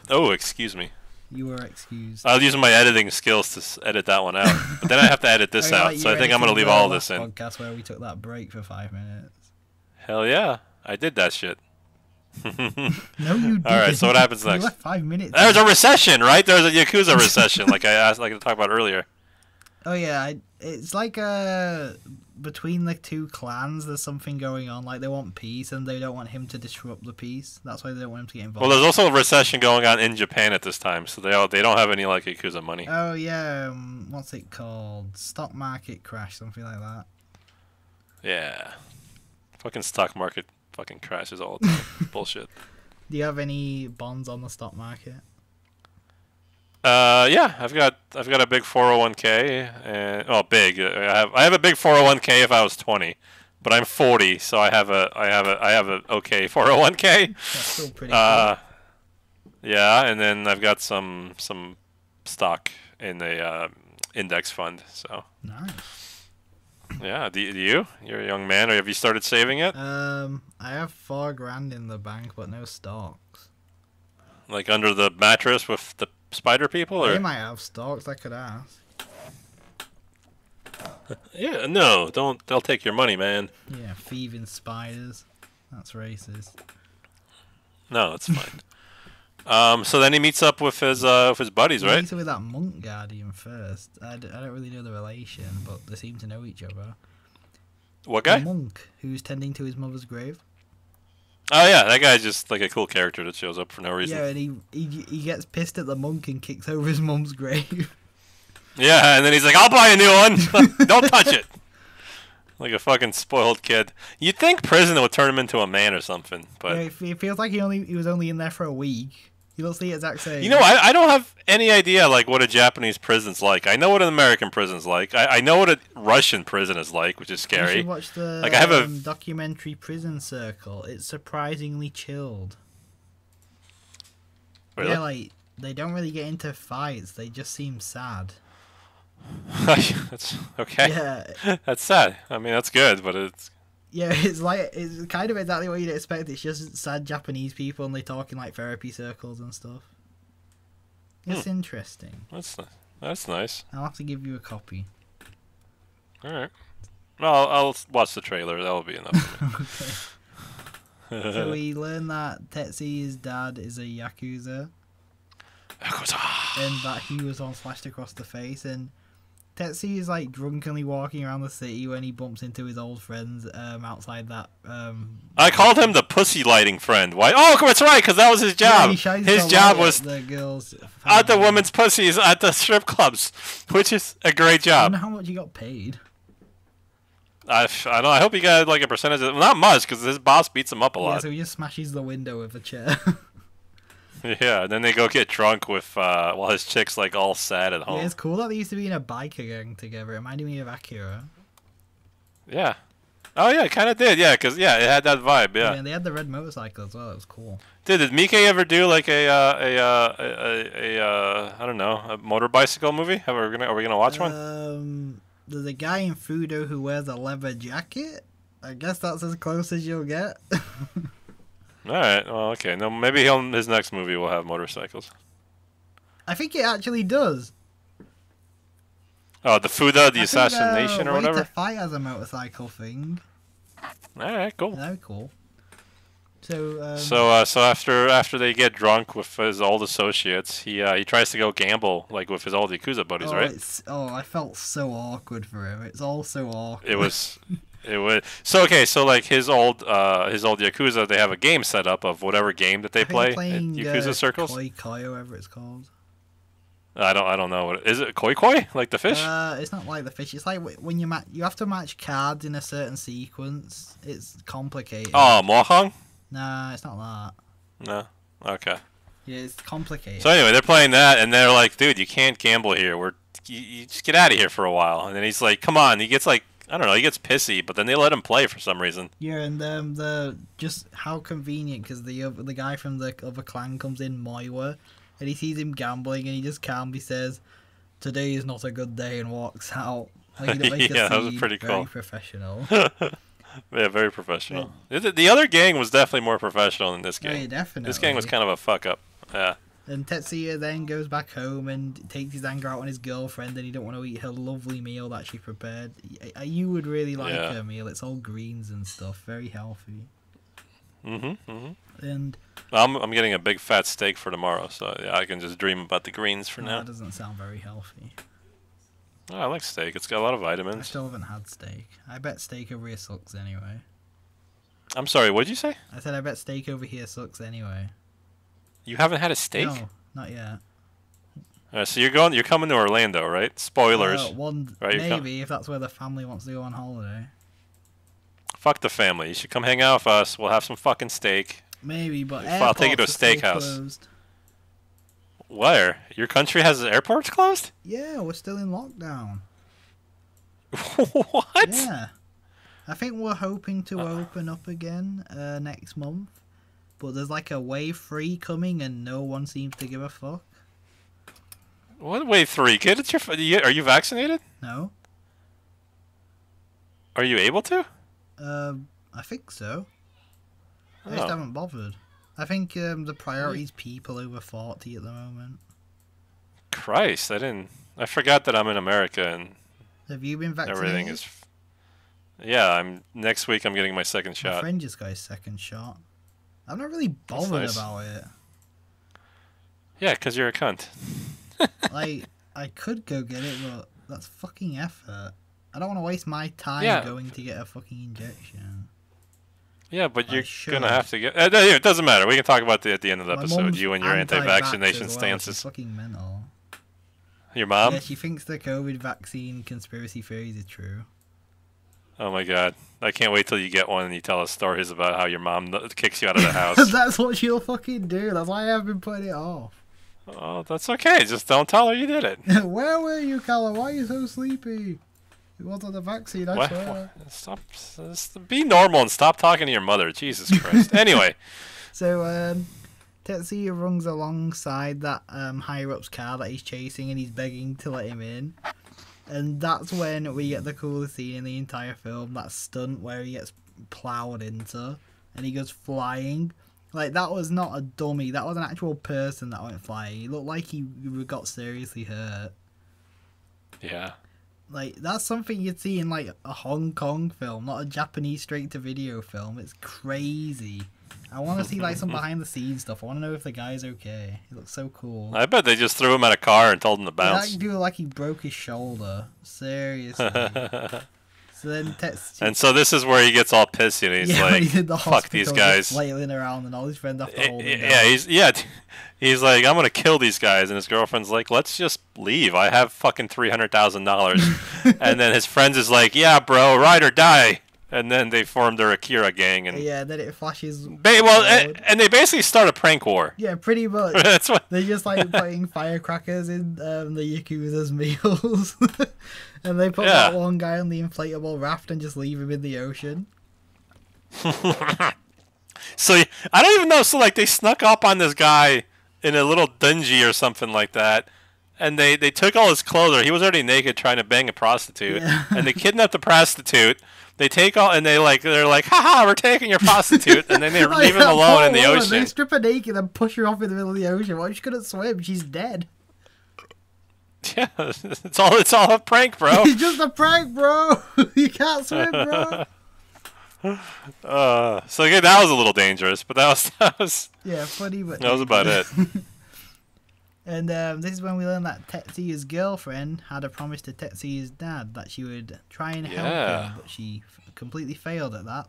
Oh, excuse me. You are excused. I'll use my editing skills to edit that one out. But then I have to edit this out, like so I think I'm gonna leave all this in. Podcast where we took that break for five minutes. Hell yeah, I did that shit. No, you didn't. All right, so what happens You next? left five minutes. There's a recession, right? There's a Yakuza recession, like I asked, like I talked about earlier. Oh yeah, it's like uh between the two clans. There's something going on. Like they want peace, and they don't want him to disrupt the peace. That's why they don't want him to get involved. Well, there's also a recession going on in Japan at this time, so they all, they don't have any like Yakuza money. oh yeah, um, what's it called? Stock market crash, something like that. Yeah, fucking stock market fucking crashes all the time. Bullshit. Do you have any bonds on the stock market? Uh, yeah, I've got I've got a big 401k, and well, big. I have I have a big 401k if I was 20, but I'm 40, so I have a I have a I have a okay 401k. That's still pretty Uh, yeah, and then I've got some some stock in the uh, index fund. So. Nice. yeah, do, do you? You're a young man, or have you started saving it? Um, I have four grand in the bank, but no stocks. Like under the mattress with the spider people, They might have stocks. I could ask. yeah, no, don't. They'll take your money, man. Yeah, thieving spiders. That's racist. No, it's fine. um, so then he meets up with his uh, with his buddies, He right? meets up with that monk guardian first. I, d- I don't really know the relation, but they seem to know each other. What The guy? monk who's tending to his mother's grave. Oh yeah, that guy's just like a cool character that shows up for no reason. Yeah, and he, he he gets pissed at the monk and kicks over his mum's grave. Yeah, and then he's like, "I'll buy a new one. Don't touch it." Like a fucking spoiled kid. You'd think prison would turn him into a man or something, but yeah, it, it feels like he only he was only in there for a week. He looks the exact same. you know, I, I don't have any idea like what a Japanese prison's like. I know what an American prison's like. I, I know what a Russian prison is like, which is You scary. should watch the Like, I have a- um, documentary Prison Circle. It's surprisingly chilled. Really? Yeah, like they don't really get into fights. They just seem sad. that's okay. Yeah, That's sad. I mean, that's good, but it's yeah. It's like it's kind of exactly what you'd expect. It's just sad Japanese people and they talk in like therapy circles and stuff. It's Hmm. interesting. that's that's nice. I'll have to give you a copy. All right. Well, I'll, I'll watch the trailer. That'll be enough. So we learn that Tetsuya's dad is a yakuza, and that he was on slashed across the face. And Tetsuya is like drunkenly walking around the city when he bumps into his old friends um, outside that. Um, I called him the pussy lighting friend. Why? Oh, that's right, because that was his job. shines his job was at the girls at the women's pussies at the strip clubs, which is a great I job. wonder how much he got paid. I, I know. I hope he got like a percentage. Of, not much, because his boss beats him up a lot. Yeah, so he just smashes the window with a chair. Yeah, and then they go get drunk with uh, while his chick's like all sad at yeah, home. it's cool that they used to be in a biker gang together. It reminded me of Akira. Yeah. Oh yeah, it kind of did. Yeah, because yeah, it had that vibe. Yeah. Yeah. and they had the red motorcycle as well. It was cool. Dude, did Mike ever do like a uh, a, uh, a a a uh, I don't know a motor bicycle movie? Are we gonna are we gonna watch one? Um, there's a guy in Fudo who wears a leather jacket. I guess that's as close as you'll get. All right. Well, okay. No, maybe he'll his next movie will have motorcycles. I think it actually does. Oh, the Fuda, the I think, uh, assassination or whatever. to Fight as a motorcycle thing. All right, cool. Very cool. So, um, So, uh, so after after they get drunk with his old associates, he uh, he tries to go gamble like with his old yakuza buddies, oh, right? it's, oh, I felt so awkward for him. It's all so awkward. It was, it was. So okay, so like his old uh his old yakuza, they have a game set up of whatever game that they play playing, yakuza uh, circles. Koi Koi, whatever it's called. I don't I don't know what is it. Koi koi like the fish? Uh, it's not like the fish. It's like when you match, you have to match cards in a certain sequence. It's complicated. oh, mahjong. Nah, it's not that. No. Okay. Yeah, it's complicated. So anyway, they're playing that, and they're like, "Dude, you can't gamble here. We're you, you just get out of here for a while." And then he's like, "Come on." He gets like I don't know. He gets pissy, but then they let him play for some reason. Yeah, and um, the just how convenient because the other, the guy from the other clan comes in, Moiwa, and he sees him gambling, and he just calmly says, "Today is not a good day," and walks out. Like, he don't make a Yeah, that was pretty very cool. professional. Yeah, very professional. The, the other gang was definitely more professional than this Yeah, gang. definitely. This gang was kind of a fuck up. Yeah. And Tetsuya then goes back home and takes his anger out on his girlfriend, and he don't want to eat her lovely meal that she prepared. You would really like Yeah. her meal. It's all greens and stuff, very healthy. Mm-hmm. Mm-hmm. And I'm I'm getting a big fat steak for tomorrow, so yeah, I can just dream about the greens for oh, now. that doesn't sound very healthy. Oh, I like steak. It's got a lot of vitamins. I still haven't had steak. I bet steak over here sucks anyway. I'm sorry. What did you say? I said I bet steak over here sucks anyway. You haven't had a steak? No, not yet. Uh, so you're going. You're coming to Orlando, right? Spoilers. Uh, one Right, maybe if that's where the family wants to go on holiday. Fuck the family. You should come hang out with us. We'll have some fucking steak. Maybe, but I'll take you to a airports are still steakhouse. Where? Your country has airports closed? Yeah, we're still in lockdown. what? Yeah. I think we're hoping to open up again uh, next month, but there's like a wave three coming, and no one seems to give a fuck. What wave three? Kid, it's your. Are you vaccinated? No, Are you able to? um, I think so. I just Oh. haven't bothered. I think um, the priority's people over forty at the moment. Christ, I didn't. I forgot that I'm in America and Have you been vaccinated? everything is. Yeah, I'm. Next week, I'm getting my second My shot. friend just got his second shot. I'm not really bothered nice. about it. Yeah, 'cause you're a cunt. like I could go get it, but that's fucking effort. I don't want to waste my time Yeah. going to get a fucking injection. Yeah, but I you're should. gonna have to get. Uh, it doesn't matter. We can talk about the at the end of the My episode. You and your anti-vaccination well. Stances. fucking mental. Your mom? yeah, she thinks the COVID vaccine conspiracy theories are true. Oh my god, I can't wait till you get one and you tell us stories about how your mom kicks you out of the house. that's what she'll fucking do. That's why I've been putting it off. oh, that's okay. Just don't tell her you did it. Where were you, Callum? Why are you so sleepy? It wasn't the vaccine, I What? swear. Stop. Be normal and stop talking to your mother. Jesus Christ. anyway, So, um, Tetsuya runs alongside that um, higher up's car that he's chasing and he's begging to let him in. And that's when we get the coolest scene in the entire film that stunt where he gets plowed into and he goes flying. Like, that was not a dummy, that was an actual person that went flying. He looked like he got seriously hurt. yeah. Like, that's something you'd see in, like, a Hong Kong film, not a Japanese straight to video film. It's crazy. I want to see like some behind the scenes stuff. I want to know if the guy's okay. He looks so cool. I bet they just threw him at a car and told him to That bounce. dude like he broke his shoulder. Seriously. so then and so this is where he gets all pissy and he's yeah, like, in the "Fuck these guys." flailing around, and all his friends have to Eh, hold eh, him. yeah, down. he's yeah. He's like, I'm gonna kill these guys, and his girlfriend's like, let's just leave. I have fucking three hundred thousand dollars, and then his friends is like, yeah, bro, ride or die. And then they formed their Akira gang, and Yeah, then it flashes. ba- well, and, and they basically start a prank war. yeah, pretty much. That's what. They're just like putting firecrackers in um, the Yakuza's meals. and they put that one guy on the inflatable raft and just leave him in the ocean. So I don't even know. So like they snuck up on this guy in a little dungeon or something like that, and they they took all his clothes. Or he was already naked trying to bang a prostitute, Yeah. and they kidnapped the prostitute. They take all and they like they're like, haha, we're taking your prostitute, and then they Like, leave him that alone in the woman, ocean. They strip her naked and then push her off in the middle of the ocean. Well, she couldn't swim. She's dead. Yeah, it's all it's all a prank, bro. It's just a prank, bro. you can't swim, bro. Uh, so again, that was a little dangerous, but that was that was Yeah, funny, but that was about it. And um, this is when we learn that Tetsuya's girlfriend had a promise to Tetsuya's dad that she would try and help Yeah. him, but she f- completely failed at that.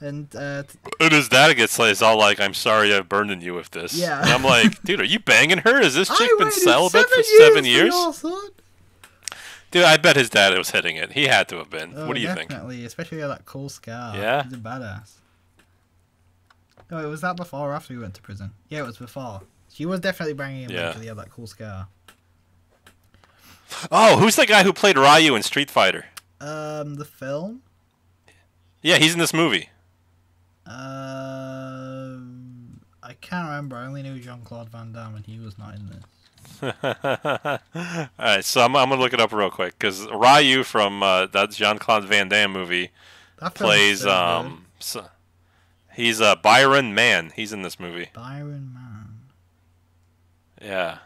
And uh, And his dad gets like, all like, "I'm sorry, I've burdened you with this." Yeah. And I'm like, dude, are you banging her? Has this chick been celibate for years seven for years? Dude, I bet his dad was hitting it. He had to have been. Oh, what do you think? definitely, especially with that cool scar. Yeah? he's a badass. Oh, it was that before or after he went to prison? Yeah, it was before. She was definitely banging him Yeah. until he had that cool scar. Oh, who's the guy who played Ryu in Street Fighter? Um, the film. Yeah, he's in this movie. Um, I can't remember. I only knew Jean Claude Van Damme, and he was not in this. All right, so I'm, I'm gonna look it up real quick because Ryu from uh, that Jean Claude Van Damme movie plays. so um, so, he's uh, Byron Mann. He's in this movie. Byron Mann. Yeah,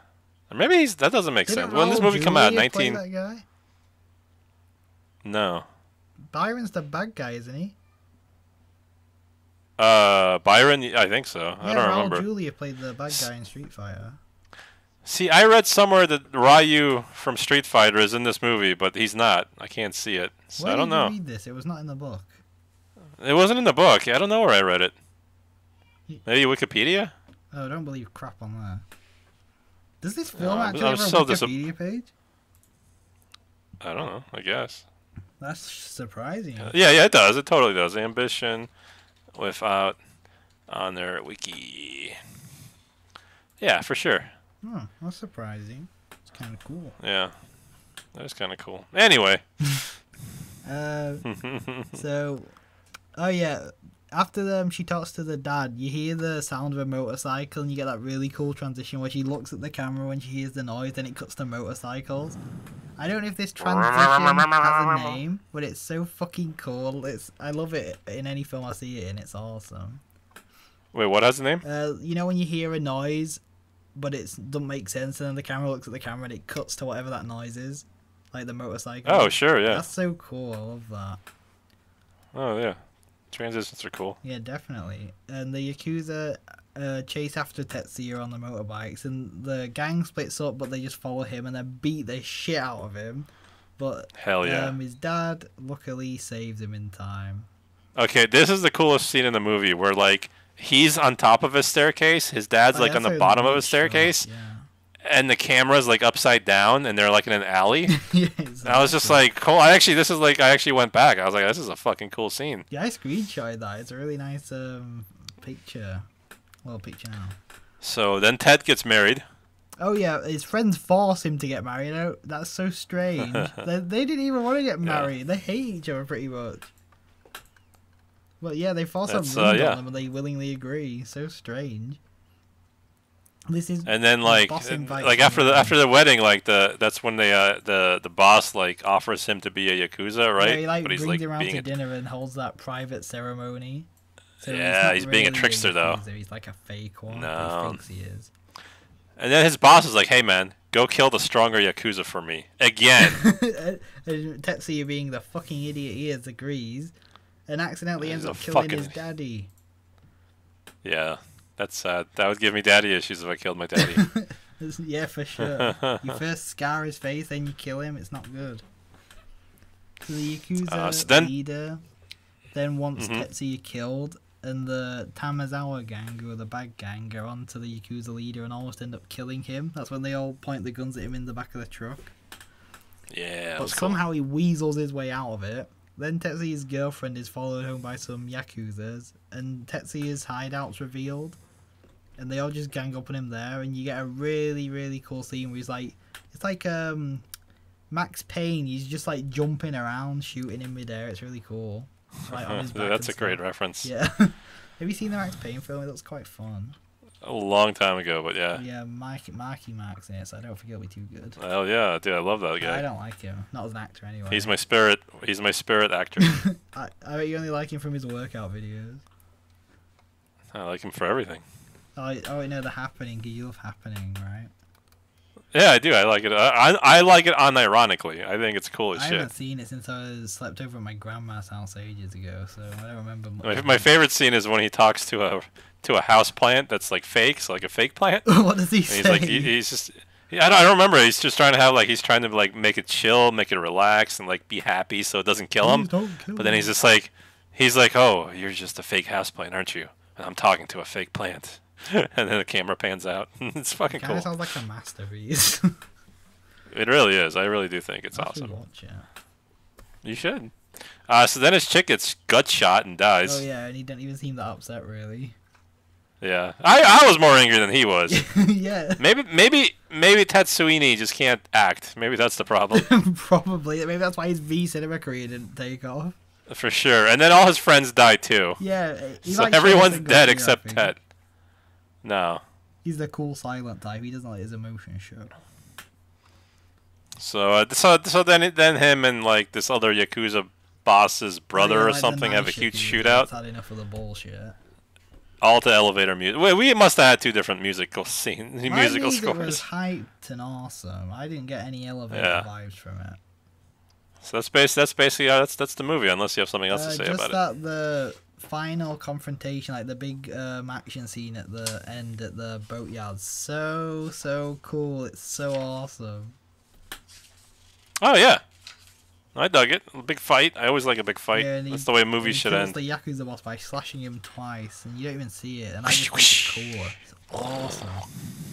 or maybe he's that doesn't make Didn't sense. When this movie come out? Nineteen? That guy? No. Byron's the bad guy, isn't he? Uh, Byron, I think so. I don't Raul remember. Julia played the bad guy in Street Fighter. See, I read somewhere that Ryu from Street Fighter is in this movie, but he's not. I can't see it, so Where I don't did know. you read this? It was not in the book. It wasn't in the book. I don't know where I read it. Maybe Wikipedia. Oh, don't believe crap on there. Does this film I'm- actually have a so Wikipedia page? I don't know. I guess. That's surprising. Yeah, yeah, it does. It totally does. Ambition without on their wiki. Yeah, for sure. Oh, that's surprising. It's kind of cool. Yeah, that's kind of cool. Anyway, Uh, so, oh yeah, after them, she talks to the dad. You hear the sound of a motorcycle, and you get that really cool transition where she looks at the camera when she hears the noise, then it cuts to motorcycles. I don't know if this transition has a name, but it's so fucking cool. It's I love it in any film I see it in. It's awesome. wait, what has a name? Uh, you know when you hear a noise, but it doesn't make sense, and then the camera looks at the camera and it cuts to whatever that noise is, like the motorcycle. Oh, sure, yeah. That's so cool. I love that. Oh, yeah. Transitions are cool. Yeah, definitely. And the Yakuza uh, chase after Tetsuya on the motorbikes, and the gang splits up, but they just follow him and then beat the shit out of him. But Hell yeah. um, his dad luckily saves him in time. Okay, this is the coolest scene in the movie where like he's on top of a staircase, his dad's Oh, like on the bottom of a staircase, shot, and the camera's like upside down, and they're like in an alley. Yeah. yeah, And I was just like, cool. I actually, this is like, I actually went back. I was like, this is a fucking cool scene. Yeah, I screenshotted that. It's a really nice um, picture. Well, picture now. So then Ted gets married. Oh yeah, his friends force him to get married. Oh, that's so strange. they, they didn't even want to get married. They hate each other pretty much. But yeah, they force That's, ring uh, on them and they willingly agree. So strange. This is And then like, like after the after the wedding, like the that's when they uh the the boss like offers him to be a yakuza, right? Yeah, he like but he's brings like him around to a, dinner and holds that private ceremony. So Yeah, not he's being a really trickster, though. He's like a fake one. No. He thinks he is. and then his boss is like, hey man, go kill the stronger yakuza for me again. Tetsuya, being the fucking idiot he is, agrees, and accidentally He's ends up killing fucking- his daddy. yeah, that's sad. That would give me daddy issues if I killed my daddy. yeah, for sure. you first scar his face, then you kill him. It's not good. So the Yakuza Uh, so then- leader then wants Mhm. Tetsuya killed, and the Tamazawa gang, or the bad gang, go on to the Yakuza leader and almost end up killing him. That's when they all point the guns at him in the back of the truck. yeah, but was cool. somehow he weasels his way out of it. Then Tetsuya's girlfriend is followed home by some Yakuzas, and Tetsuya's hideout's revealed. And they all just gang up on him there, and you get a really, really cool scene where he's like, it's like um, Max Payne. He's just like jumping around, shooting in midair. It's really cool. Like, on his back that's a and great reference. Yeah. Have you seen the Max Payne film? It looks quite fun. A long time ago, but yeah. Yeah, Marky, Marky Mark's in it, so I don't think it'll be too good. Hell yeah, dude, I love that guy. I don't like him. Not as an actor, anyway. He's my spirit. He's my spirit actor. I, I bet you only like him from his workout videos. I like him for everything. Oh, I, oh, no, the happening. You love happening, right? Yeah, I do. I like it. I, I, I like it unironically. I think it's cool as I shit. haven't seen it since I slept over at my grandma's house ages ago, so I don't remember. My, my favorite scene is when he talks to a to a house plant that's like fake, so like a fake plant. what does he And say? he's like, he, he's just. Yeah, I don't, I don't remember. He's just trying to have like he's trying to like make it chill, make it relax, and like be happy so it doesn't kill him. Kill But then he's just like, he's like, oh, you're just a fake house plant, aren't you? And I'm talking to a fake plant. and then the camera pans out. it's fucking cool. sounds like a masterpiece. It really is. I really do think it's awesome. watch it. You should. Uh, so then his chick gets gut shot and dies. Oh yeah, and he didn't even seem that upset, really. Yeah. I, I was more angry than he was. yeah, maybe maybe maybe Tatsuini just can't act. Maybe that's the problem. probably. Maybe that's why his V cinema career didn't take off. For sure. And then all his friends die too. Yeah, So likes everyone's dead except think. No. He's the cool silent type. He doesn't let his emotions show. So uh, so so then then him and like this other yakuza boss's brother yeah, or like the something have a huge shootout. Had enough of the bullshit. All to elevator music. We, we must have had two different musical scenes, My musical music scores. was hyped and awesome. I didn't get any elevator Yeah. vibes from it. So that's bas- that's basically uh, that's that's the movie. Unless you have something else Uh, to say about it. Just that the final confrontation, like the big um, action scene at the end at the boatyard, so so cool. It's so awesome. Oh yeah, I dug it. A big fight. I always like a big fight. Yeah, and he- That's the way movies should end. the Yakuza boss by slashing him twice, and you don't even see it. And I just think it's cool. It's awesome.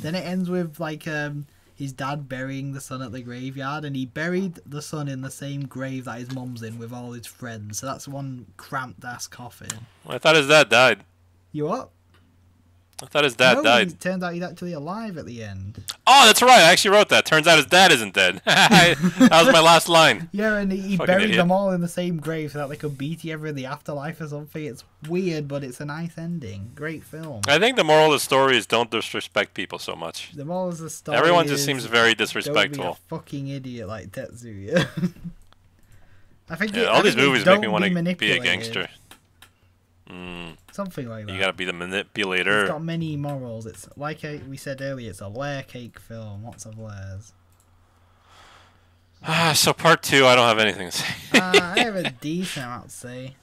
Then it ends with like um his dad burying the son at the graveyard, and he buried the son in the same grave that his mum's in with all his friends. So that's one cramped ass coffin. I thought his dad died. You what? I thought his dad no, died. It turns out he's actually alive at the end. Oh, that's right. I actually wrote that. Turns out his dad isn't dead. that was my last line. Yeah, and he, he buried idiot. them all in the same grave so that they could beat each other in the afterlife or something. It's weird, but it's a nice ending. Great film. I think the moral of the story is don't disrespect people so much. The moral of the story Everyone just seems very Don't be a disrespectful. fucking idiot like Tetsuya. I think Yeah, it- all I these movies make me want to be a gangster. Mm, Something like that. you gotta be the It's manipulator. got many morals. It's like I, we said earlier. It's a layer cake film. Lots of layers. Ah, so part two, I don't have anything to say. Uh, I have a decent amount to say.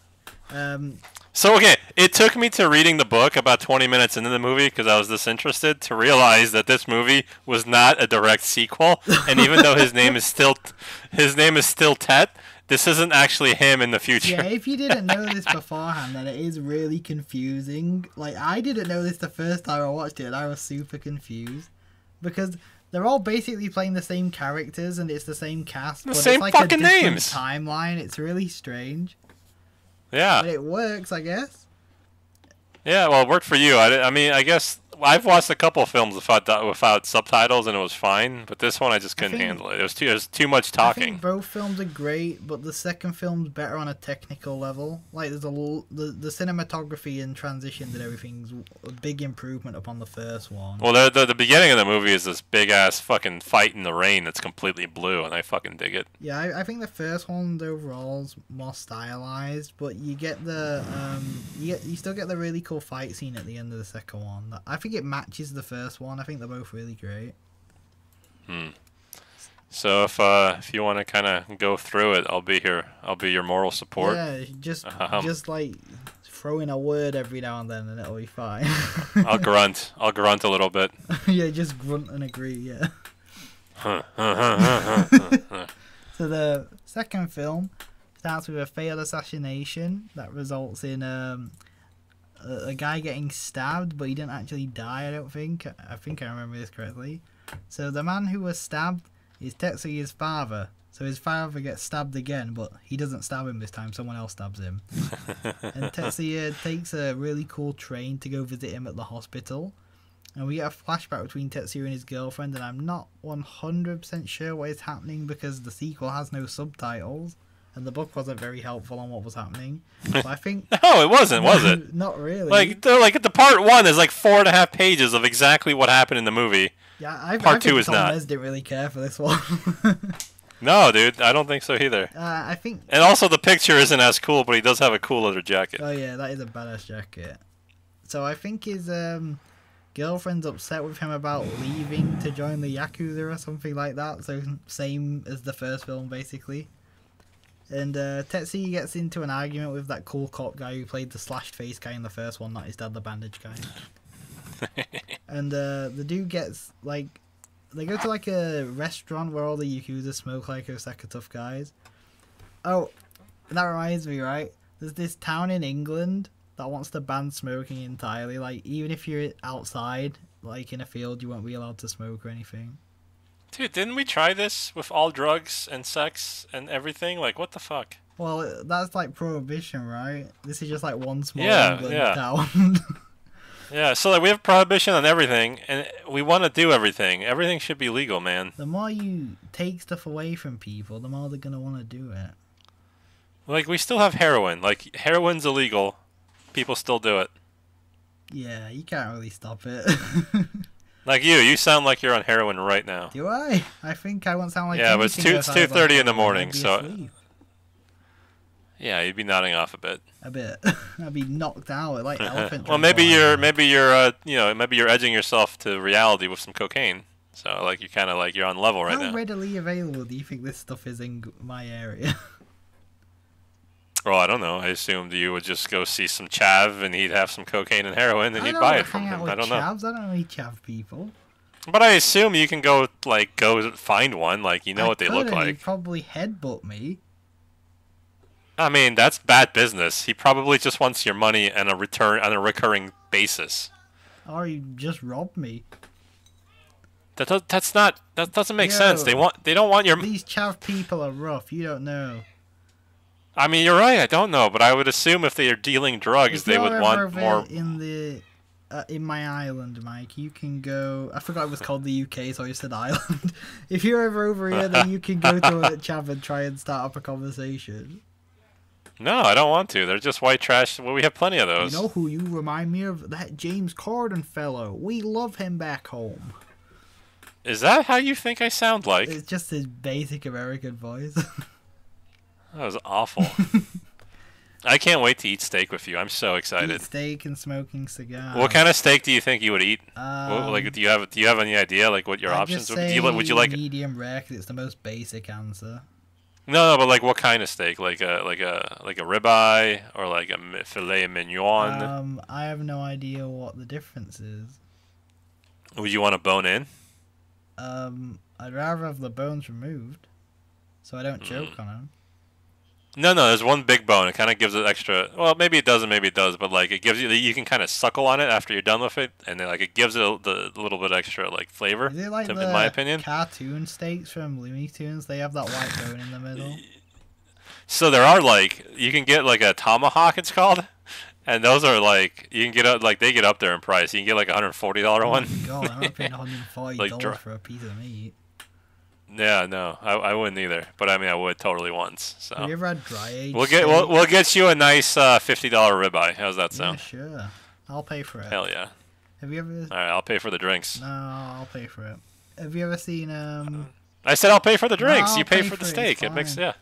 Um, So okay, it took me to reading the book about 20 minutes into the movie because I was disinterested to realize that this movie was not a direct sequel, and even though his name is still his name is still Tet, this isn't actually him in the future. yeah, if you didn't know this beforehand, then it is really confusing. Like I didn't know this the first time I watched it, and I was super confused because they're all basically playing the same characters and it's the same cast, The but same it's like fucking a different names. timeline. It's really strange, Yeah, but it works, I guess. yeah. Well, it worked for you. I, I mean, I guess I've watched a couple films without without subtitles and it was fine, but this one I just couldn't think- handle it. It was too it was too much I talking. both films are great, but the second film's better on a technical level. Like there's a l- the the cinematography and transitions and everything's a big improvement upon the first one. Well, the, the the beginning of the movie is this big ass fucking fight in the rain that's completely blue, and I fucking dig it. Yeah, I, I think the first one overall's more stylized, but you get the um you get, you still get the really cool fight scene at the end of the second one. I think it matches the first one. I think they're both really great. Hmm. So if uh, if you want to kind of go through it, I'll be here. I'll be your moral support. Yeah, just Um, just like throw in a word every now and then, and it'll be fine. I'll grunt. I'll grunt a little bit. yeah, just grunt and agree. Yeah. So the second film starts with a failed assassination that results in um, a, guy getting stabbed, but he didn't actually die. I don't think. I think I remember this correctly. So the man who was stabbed is Tetsuya's father. So his father gets stabbed again, but he doesn't stab him this time. Someone else stabs him. and Tetsuya uh, takes a really cool train to go visit him at the hospital. And we get a flashback between Tetsuya and his girlfriend, and I'm not 100% sure what is happening because the sequel has no subtitles, and the book wasn't very helpful on what was happening. But I think. No, it wasn't, was it? not really. Like, like the part one is like four and a half pages of exactly what happened in the movie. yeah, I, part I think two is Tom not. Mes didn't really care for this one. No, dude, I don't think so either. uh, I think. And also, the picture isn't as cool, but he does have a cool leather jacket. Oh yeah, that is a badass jacket. So I think his um, girlfriend's upset with him about leaving to join the yakuza or something like that. So same as the first film, basically. And uh, Tetsuya gets into an argument with that cool cop guy who played the slashed face guy in the first one, not his dad, the bandage guy. and uh, the dude gets like, they go to like a restaurant where all the yakuza smoke like Osaka tough guys. Oh, that reminds me, right? There's this town in England that wants to ban smoking entirely. Like, even if you're outside, like in a field, you won't be allowed to smoke or anything. Dude, didn't we try this with all drugs and sex and everything? Like, what the fuck? Well, that's like prohibition, right? This is just like one small Yeah, England yeah. town. Yeah, so like we have prohibition on everything, and we want to do everything. Everything should be legal, man. the more you take stuff away from people, the more they're gonna want to do it. Like we still have heroin. Like heroin's illegal, people still do it. Yeah, you can't really stop it. Like you, you sound like you're on heroin right now. do I? I think I won't sound like Yeah, but it's two- it's was 2:30 in the morning, so- asleep. Yeah, you'd be nodding off a bit. a bit. I'd be knocked out like elephant. well, maybe you're maybe you're uh, you know maybe you're edging yourself to reality with some cocaine. So like you're kind of like you're on level right How now. readily available do you think this stuff is in my area? Well, I don't know. I assumed you would just go see some chav and he'd have some cocaine and heroin and I you'd buy it from him. I don't know. chavs. I don't really chav people. But I assume you can go like go find one. Like you know I what they look like. probably headbutt me. I mean, that's bad business. He probably just wants your money and a return on a recurring basis. Or he just robbed me. That does, that's not that doesn't make Yo. sense. They want they don't want your. These chav people are rough. You don't know. I mean, you're right. I don't know, but I would assume if they are dealing drugs, If they would want more. in the uh, in my island, Mike. You can go. I forgot it was called the UK, so I just said island. if you're ever over here, then you can go to a chav and try and start up a conversation. No, I don't want to. They're just white trash. Well, we have plenty of those. You know who you remind me of? That James Corden fellow. We love him back home. Is that how you think I sound like? It's just his basic American voice. That was awful. I can't wait to eat steak with you. I'm so Eat excited. steak and smoking cigars. What kind of steak do you think you would eat? Um, What- like, do you have do you have any idea like what your I'd options would be? Do say you, would you like? medium rare 'cause it's the most basic answer. No, no, but like what kind of steak? Like a like a like a ribeye or like a filet mignon? Um, I have no idea what the difference is. would you want a bone in? Um, I'd rather have the bones removed, so I don't Mm. choke on them. No, no. There's one big bone. It kind of gives it extra. Well, maybe it doesn't. Maybe it does. But like it gives you, you can kind of suckle on it after you're done with it, and then like it gives it a, the little bit extra like flavor. Is it like to- the in my opinion. cartoon steaks from Looney Tunes? They have that white bone in the middle. So there are like you can get like a tomahawk. It's called. And those are like you can get up like they get up there in price. You can get like a hundred forty dollar one. Oh my God, I'm not paying 140 Like dollars dry- for a piece of meat. Yeah, no, I, I wouldn't either. But I mean, I would totally once. So. Have you ever had dry aged? we'll get we'll, we'll get you a nice uh, fifty dollar ribeye. How's that sound? Yeah, sure. I'll pay for it. Hell yeah! Have you ever? All right, I'll pay for the drinks. No, I'll pay for it. Have you ever seen um? I said I'll pay for the drinks. I'll you pay, pay for the it, steak. It makes yeah.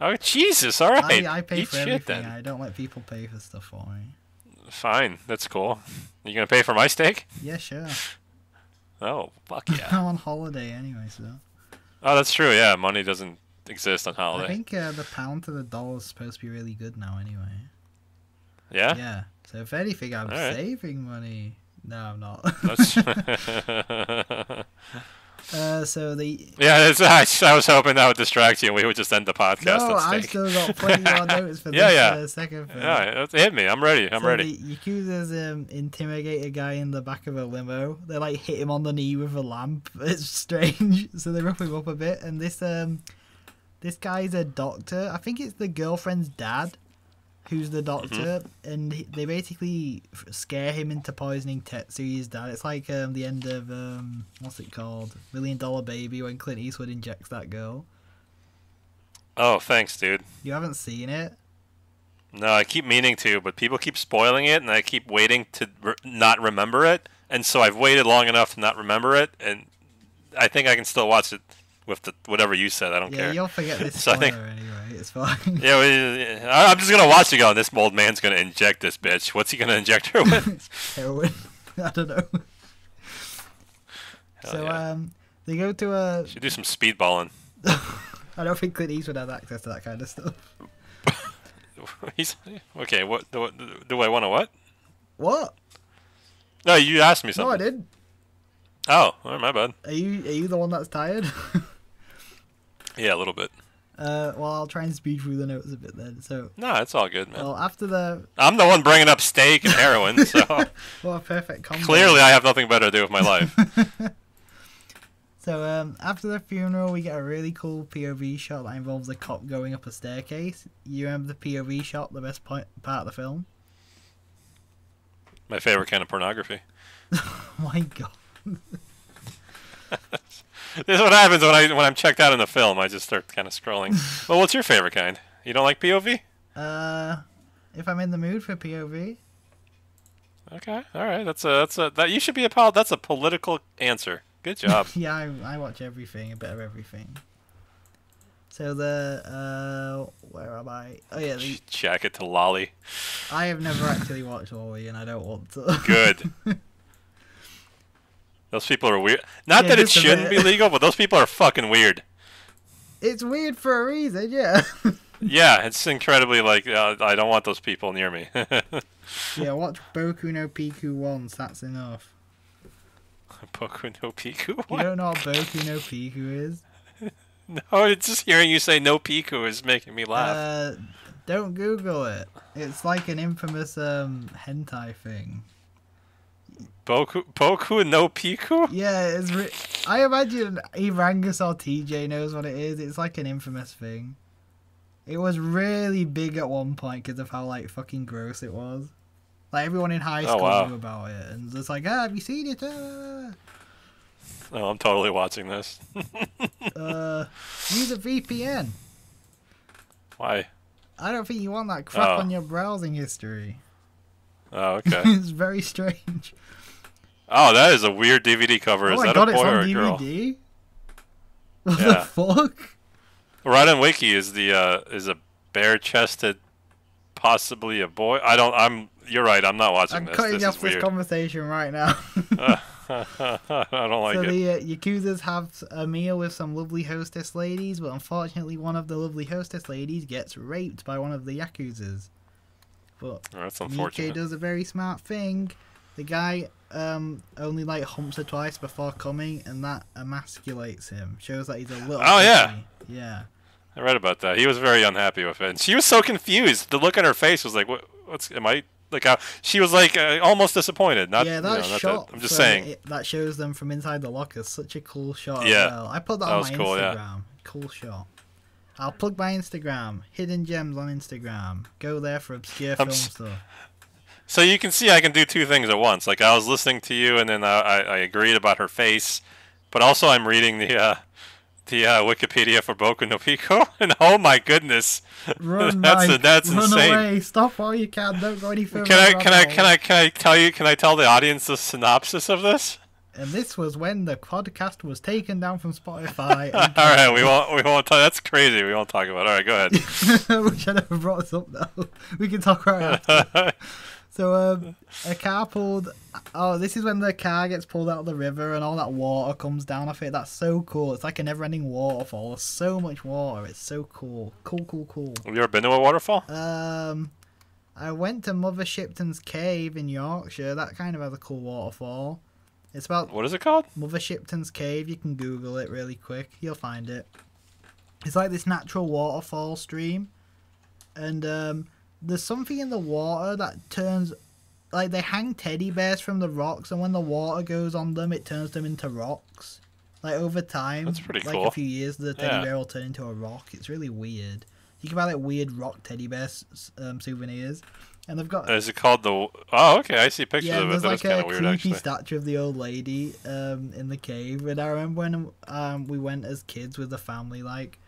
Oh Jesus! All right. I, I pay Eat for shit everything. then. I don't let people pay for stuff for me. Fine, that's cool. You gonna pay for my steak? Yeah, sure. Oh fuck yeah! I'm on holiday anyway, so. Oh, that's true. Yeah, money doesn't exist on holiday. I think uh, the pound to the dollar is supposed to be really good now anyway. Yeah. Yeah. So if anything, I'm saving money. No, I'm not. Uh, so the yeah, I, I was hoping that would distract you and we would just end the podcast no, steak. still got plenty more notes for Yeah, this yeah. Uh, second film. Yeah, hit me. I'm ready. I'm so ready. The Yakuza's um, intimidate a guy in the back of a limo. They like hit him on the knee with a lamp. It's strange. So they rough him up a bit. And this um, this guy's a doctor. I think it's the girlfriend's dad, who's the doctor, Mm-hmm. and he, they basically scare him into poisoning Tetsuya's dad. It's like um, the end of um, what's it called, Million Dollar Baby, when Clint Eastwood injects that girl. Oh, thanks, dude. You haven't seen it. No, I keep meaning to, but people keep spoiling it, and I keep waiting to re- not remember it, and so I've waited long enough to not remember it, and I think I can still watch it with the whatever you said. I don't care. Yeah, care. you'll forget this So I think- anyway. It's fine. Yeah, we, I'm just gonna watch it. Go. This old man's gonna inject this bitch. What's he gonna inject her with? heroin. I don't know. Hell so yeah. um, they go to a. Should do some speedballing. I don't think Clint Eastwood has access to that kind of stuff. He's okay. What do, do I want to what? What? No, you asked me something. No. I didn't. Oh, my bad. Are you are you the one that's tired? Yeah, a little bit. uh, well, I'll try and speed through the notes a bit then. So, No, it's all good, man. well, after the I'm the one bringing up steak and heroin, so what a perfect combo. clearly I have nothing better to do with my life. So um, after the funeral, we get a really cool POV shot that involves a cop going up a staircase. You remember the POV shot, the best point, part of the film? My favorite kind of pornography. Oh my god. This is what happens when I when I'm checked out in the film. I just start kind of scrolling. well, what's your favorite kind? You don't like POV? Uh, if I'm in the mood for POV, Okay, all right. That's a that's a that you should be a pol. That's a political answer. Good job. yeah, I, I watch everything, a bit of everything. So the uh, where am I? Oh yeah, the, Jack it to lolly. I have never actually watched Wally, and I don't want to. Good. Those people are weird. Not Yeah, that it shouldn't be legal, but those people are fucking weird. it's weird for a reason, yeah. yeah, it's incredibly like uh, I don't want those people near me. yeah, watch Boku no Pico once. That's enough. Boku no Pico. You don't know what Boku no Pico is? No, it's just hearing you say no Pico is making me laugh. Uh, don't Google it. It's like an infamous um hentai thing. Boku Boku no Pico. Yeah, it's. Re- I imagine either Angus or TJ knows what it is. It's like an infamous thing. It was really big at one point because of how like fucking gross it was. Like everyone in high Oh, school wow. knew about it, and it's like, ah, have you seen it? Ah. Oh, I'm totally watching this. Uh, use a VPN. Why? I don't think you want that crap Oh. on your browsing history. Oh, okay. it's very strange. Oh, that is a weird DVD cover. oh Is that god, a boy or a girl? DVD. What Yeah. the fuck? Right on Wiki is the uh, is a bare-chested, possibly a boy. I don't. I'm. You're right. I'm not watching I'm this. cutting This off this weird. conversation right now. I don't like so it. So the uh, Yakuzas have a meal with some lovely hostess ladies, but unfortunately, one of the lovely hostess ladies gets raped by one of the Yakuzas. But Oh, unfortunate. does a very smart thing. The guy um, only like humps her twice before coming, and that emasculates him. Shows that he's a little. Oh, yeah. pussy. yeah. I read about that. He was very unhappy with it. And she was so confused. The look on her face was like, "What? What's? Am I like?" How, she was like uh, almost disappointed. Not. yeah, you that know, not shot. I'm just saying. it- that shows them from inside the locker. Such a cool shot. Yeah. As well. I put that, That on my cool, yeah. Instagram. Cool shot. I'll plug my Instagram. Hidden Gems on Instagram. Go there for obscure I'm film s- stuff. So you can see I can do two things at once. Like I was listening to you, and then I, I, I agreed about her face, but also I'm reading the uh, the uh, Wikipedia for Boku no Pico, and oh my goodness, Run, that's Mike. that's Run insane. away. Stop while you can. Don't go any further. Can I can I can I can I tell you can I tell the audience the synopsis of this? And this was when the podcast was taken down from Spotify. All right, we won't we won't. Talk, that's crazy. We won't talk about. It. All right, go ahead. I wish I never brought this up though. We can talk right after. So um, a car pulled. Oh, this is when the car gets pulled out of the river and all that water comes down off it. That's so cool. It's like a never-ending waterfall. There's so much water. It's so cool. Cool, cool, cool. Have you ever been to a waterfall? Um, I went to Mother Shipton's Cave in Yorkshire. That kind of has a cool waterfall. It's about What is it called? Mother Shipton's Cave. You can Google it really quick. You'll find it. It's like this natural waterfall stream, and um, there's something in the water that turns, like they hang teddy bears from the rocks, and when the water goes on them, it turns them into rocks. Like over time, That's pretty like cool. a few years, the teddy Yeah. bear will turn into a rock. It's really weird. You can buy like weird rock teddy bear um, souvenirs, and they've got Is it called the? Oh, okay. I see pictures yeah, of it. there's That is like kind a of weird, creepy actually. statue of the old lady um, in the cave. And I remember when um, we went as kids with the family, like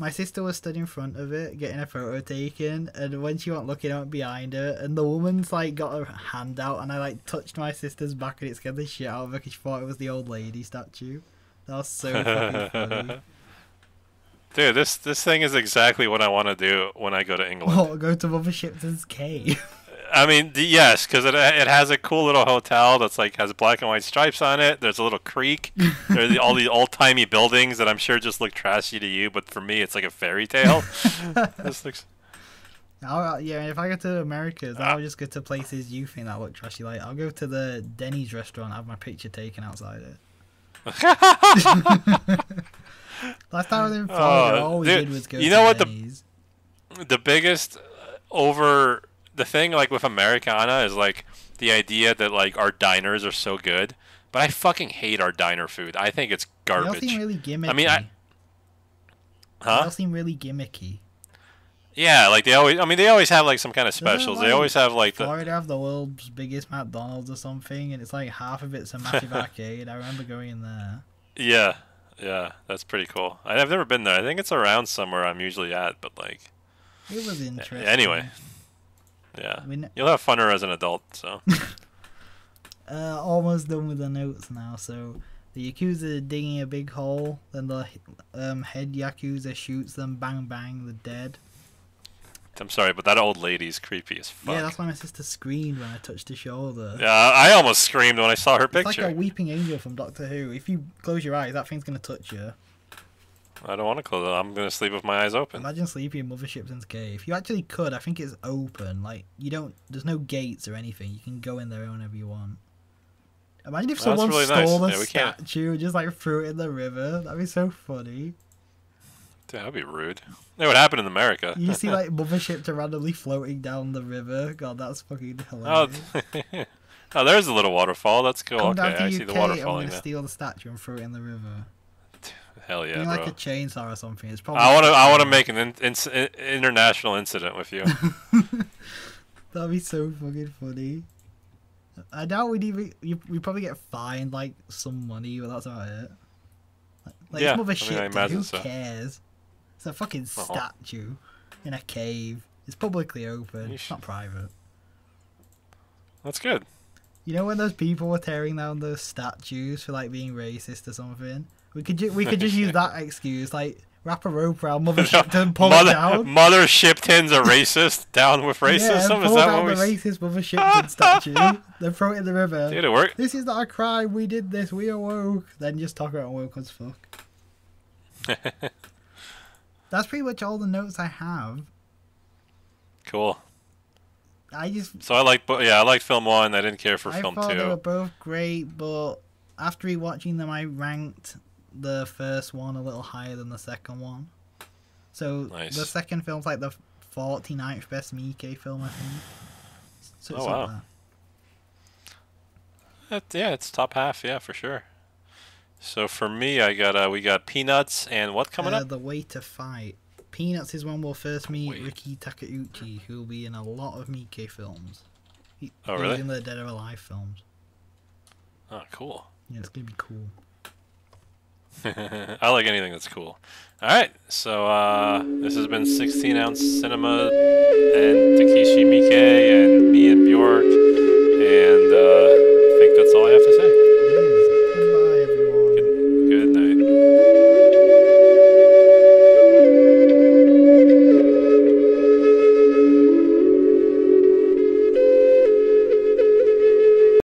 my sister was stood in front of it getting a photo taken, and when she went looking out behind her, and the woman's like got her hand out, and I like touched my sister's back, and it scared the shit out of her because she thought it was the old lady statue. That was so fucking funny. Dude, this this thing is exactly what I want to do when I go to England. Oh, go to Mother Shipton's cave. I mean, yes, because it it has a cool little hotel that's like has black and white stripes on it. There's a little creek. There's all these old timey buildings that I'm sure just look trashy to you, but for me, it's like a fairy tale. this looks. I'll, yeah, if I go to Americas, I'll just go to places you think that look trashy. Like, I'll go to the Denny's restaurant, have my picture taken outside it. Last time I was in Florida, Oh, all we dude, did was go you to know what the- Denny's. the biggest uh, over the thing like with Americana is like the idea that like our diners are so good, but I fucking hate our diner food. I think it's They all garbage. seem really gimmicky. I mean, I- They Huh? all seem really gimmicky. Yeah, like they always. I mean, they always have like some kind of specials. They always have like the. Florida have the world's biggest McDonald's or something, and it's like half of it's a massive arcade. I remember going in there. Yeah, yeah, that's pretty cool. I- I've never been there. I think it's around somewhere I'm usually at, but like, It was interesting. anyway. Yeah, I mean, you'll have funner as an adult. So Uh, almost done with the notes now. So the yakuza digging a big hole. Then the um, head yakuza shoots them. Bang bang, they're dead. I'm sorry, but that old lady's creepy as fuck. Yeah, that's why my sister screamed when I touched her shoulder. Yeah, I almost screamed when I saw her It's picture. like a weeping angel from Doctor Who. If you close your eyes, that thing's gonna touch you. I don't want to close it. I'm gonna sleep with my eyes open. Imagine sleeping in Mother Shipton's Cave. If you actually could, I think it's open. Like you don't. There's no gates or anything. You can go in there whenever you want. Imagine if someone really nice. stole a Yeah, we can't- statue and just like threw it in the river. That'd be so funny. Dude, that'd be rude. That would happen in America. You see like Mother Shipton randomly floating down the river. God, that's fucking oh, hilarious. oh, there's a little waterfall. That's cool. Come okay, down to I UK see the water and I'm gonna steal the statue and throw it in the river. Hell yeah, like bro. a chainsaw or something. It's probably. I want to. I want to make an in, in, international incident with you. That'd be so fucking funny. I doubt we'd even. You, we'd probably get fined like some money, but that's about it. Like, like Yeah, I mean, I imagine Who so. cares? It's a fucking Uh-huh. statue in a cave. It's publicly open. It's not private. That's good. You know when those people were tearing down those statues for like being racist or something? We could ju- we could just use that excuse, like wrap a rope around Mother Shipton and pull it Mother, down. Mother Shipton's a racist. Down with racism. and Is that down what the we? racist Mother Shipton statue? Then throw it in the river. Dude, it worked. This is not a crime. We did this. We awoke. Then just talk about woke as fuck. That's pretty much all the notes I have. cool. I just So I like, bo- yeah, I liked film one. I didn't care for I film thought they were both great, but after rewatching them, I ranked the first one a little higher than the second one. So Nice. the second film's like the 49th best Miike film, I think. So it's Oh, wow. yeah, it's top half. Yeah, for sure. So for me, I got uh, we got Peanuts and what coming uh, up? The Way to Fight. Peanuts is when we'll first meet Wait. Riki Takeuchi, who will be in a lot of Miike films. He, Oh, really? in the Dead or Alive films. Oh, cool. Yeah, it's gonna be cool. I like anything that's cool. Alright, so uh, this has been 16 Ounce Cinema and Takashi Miike and me and Bjork and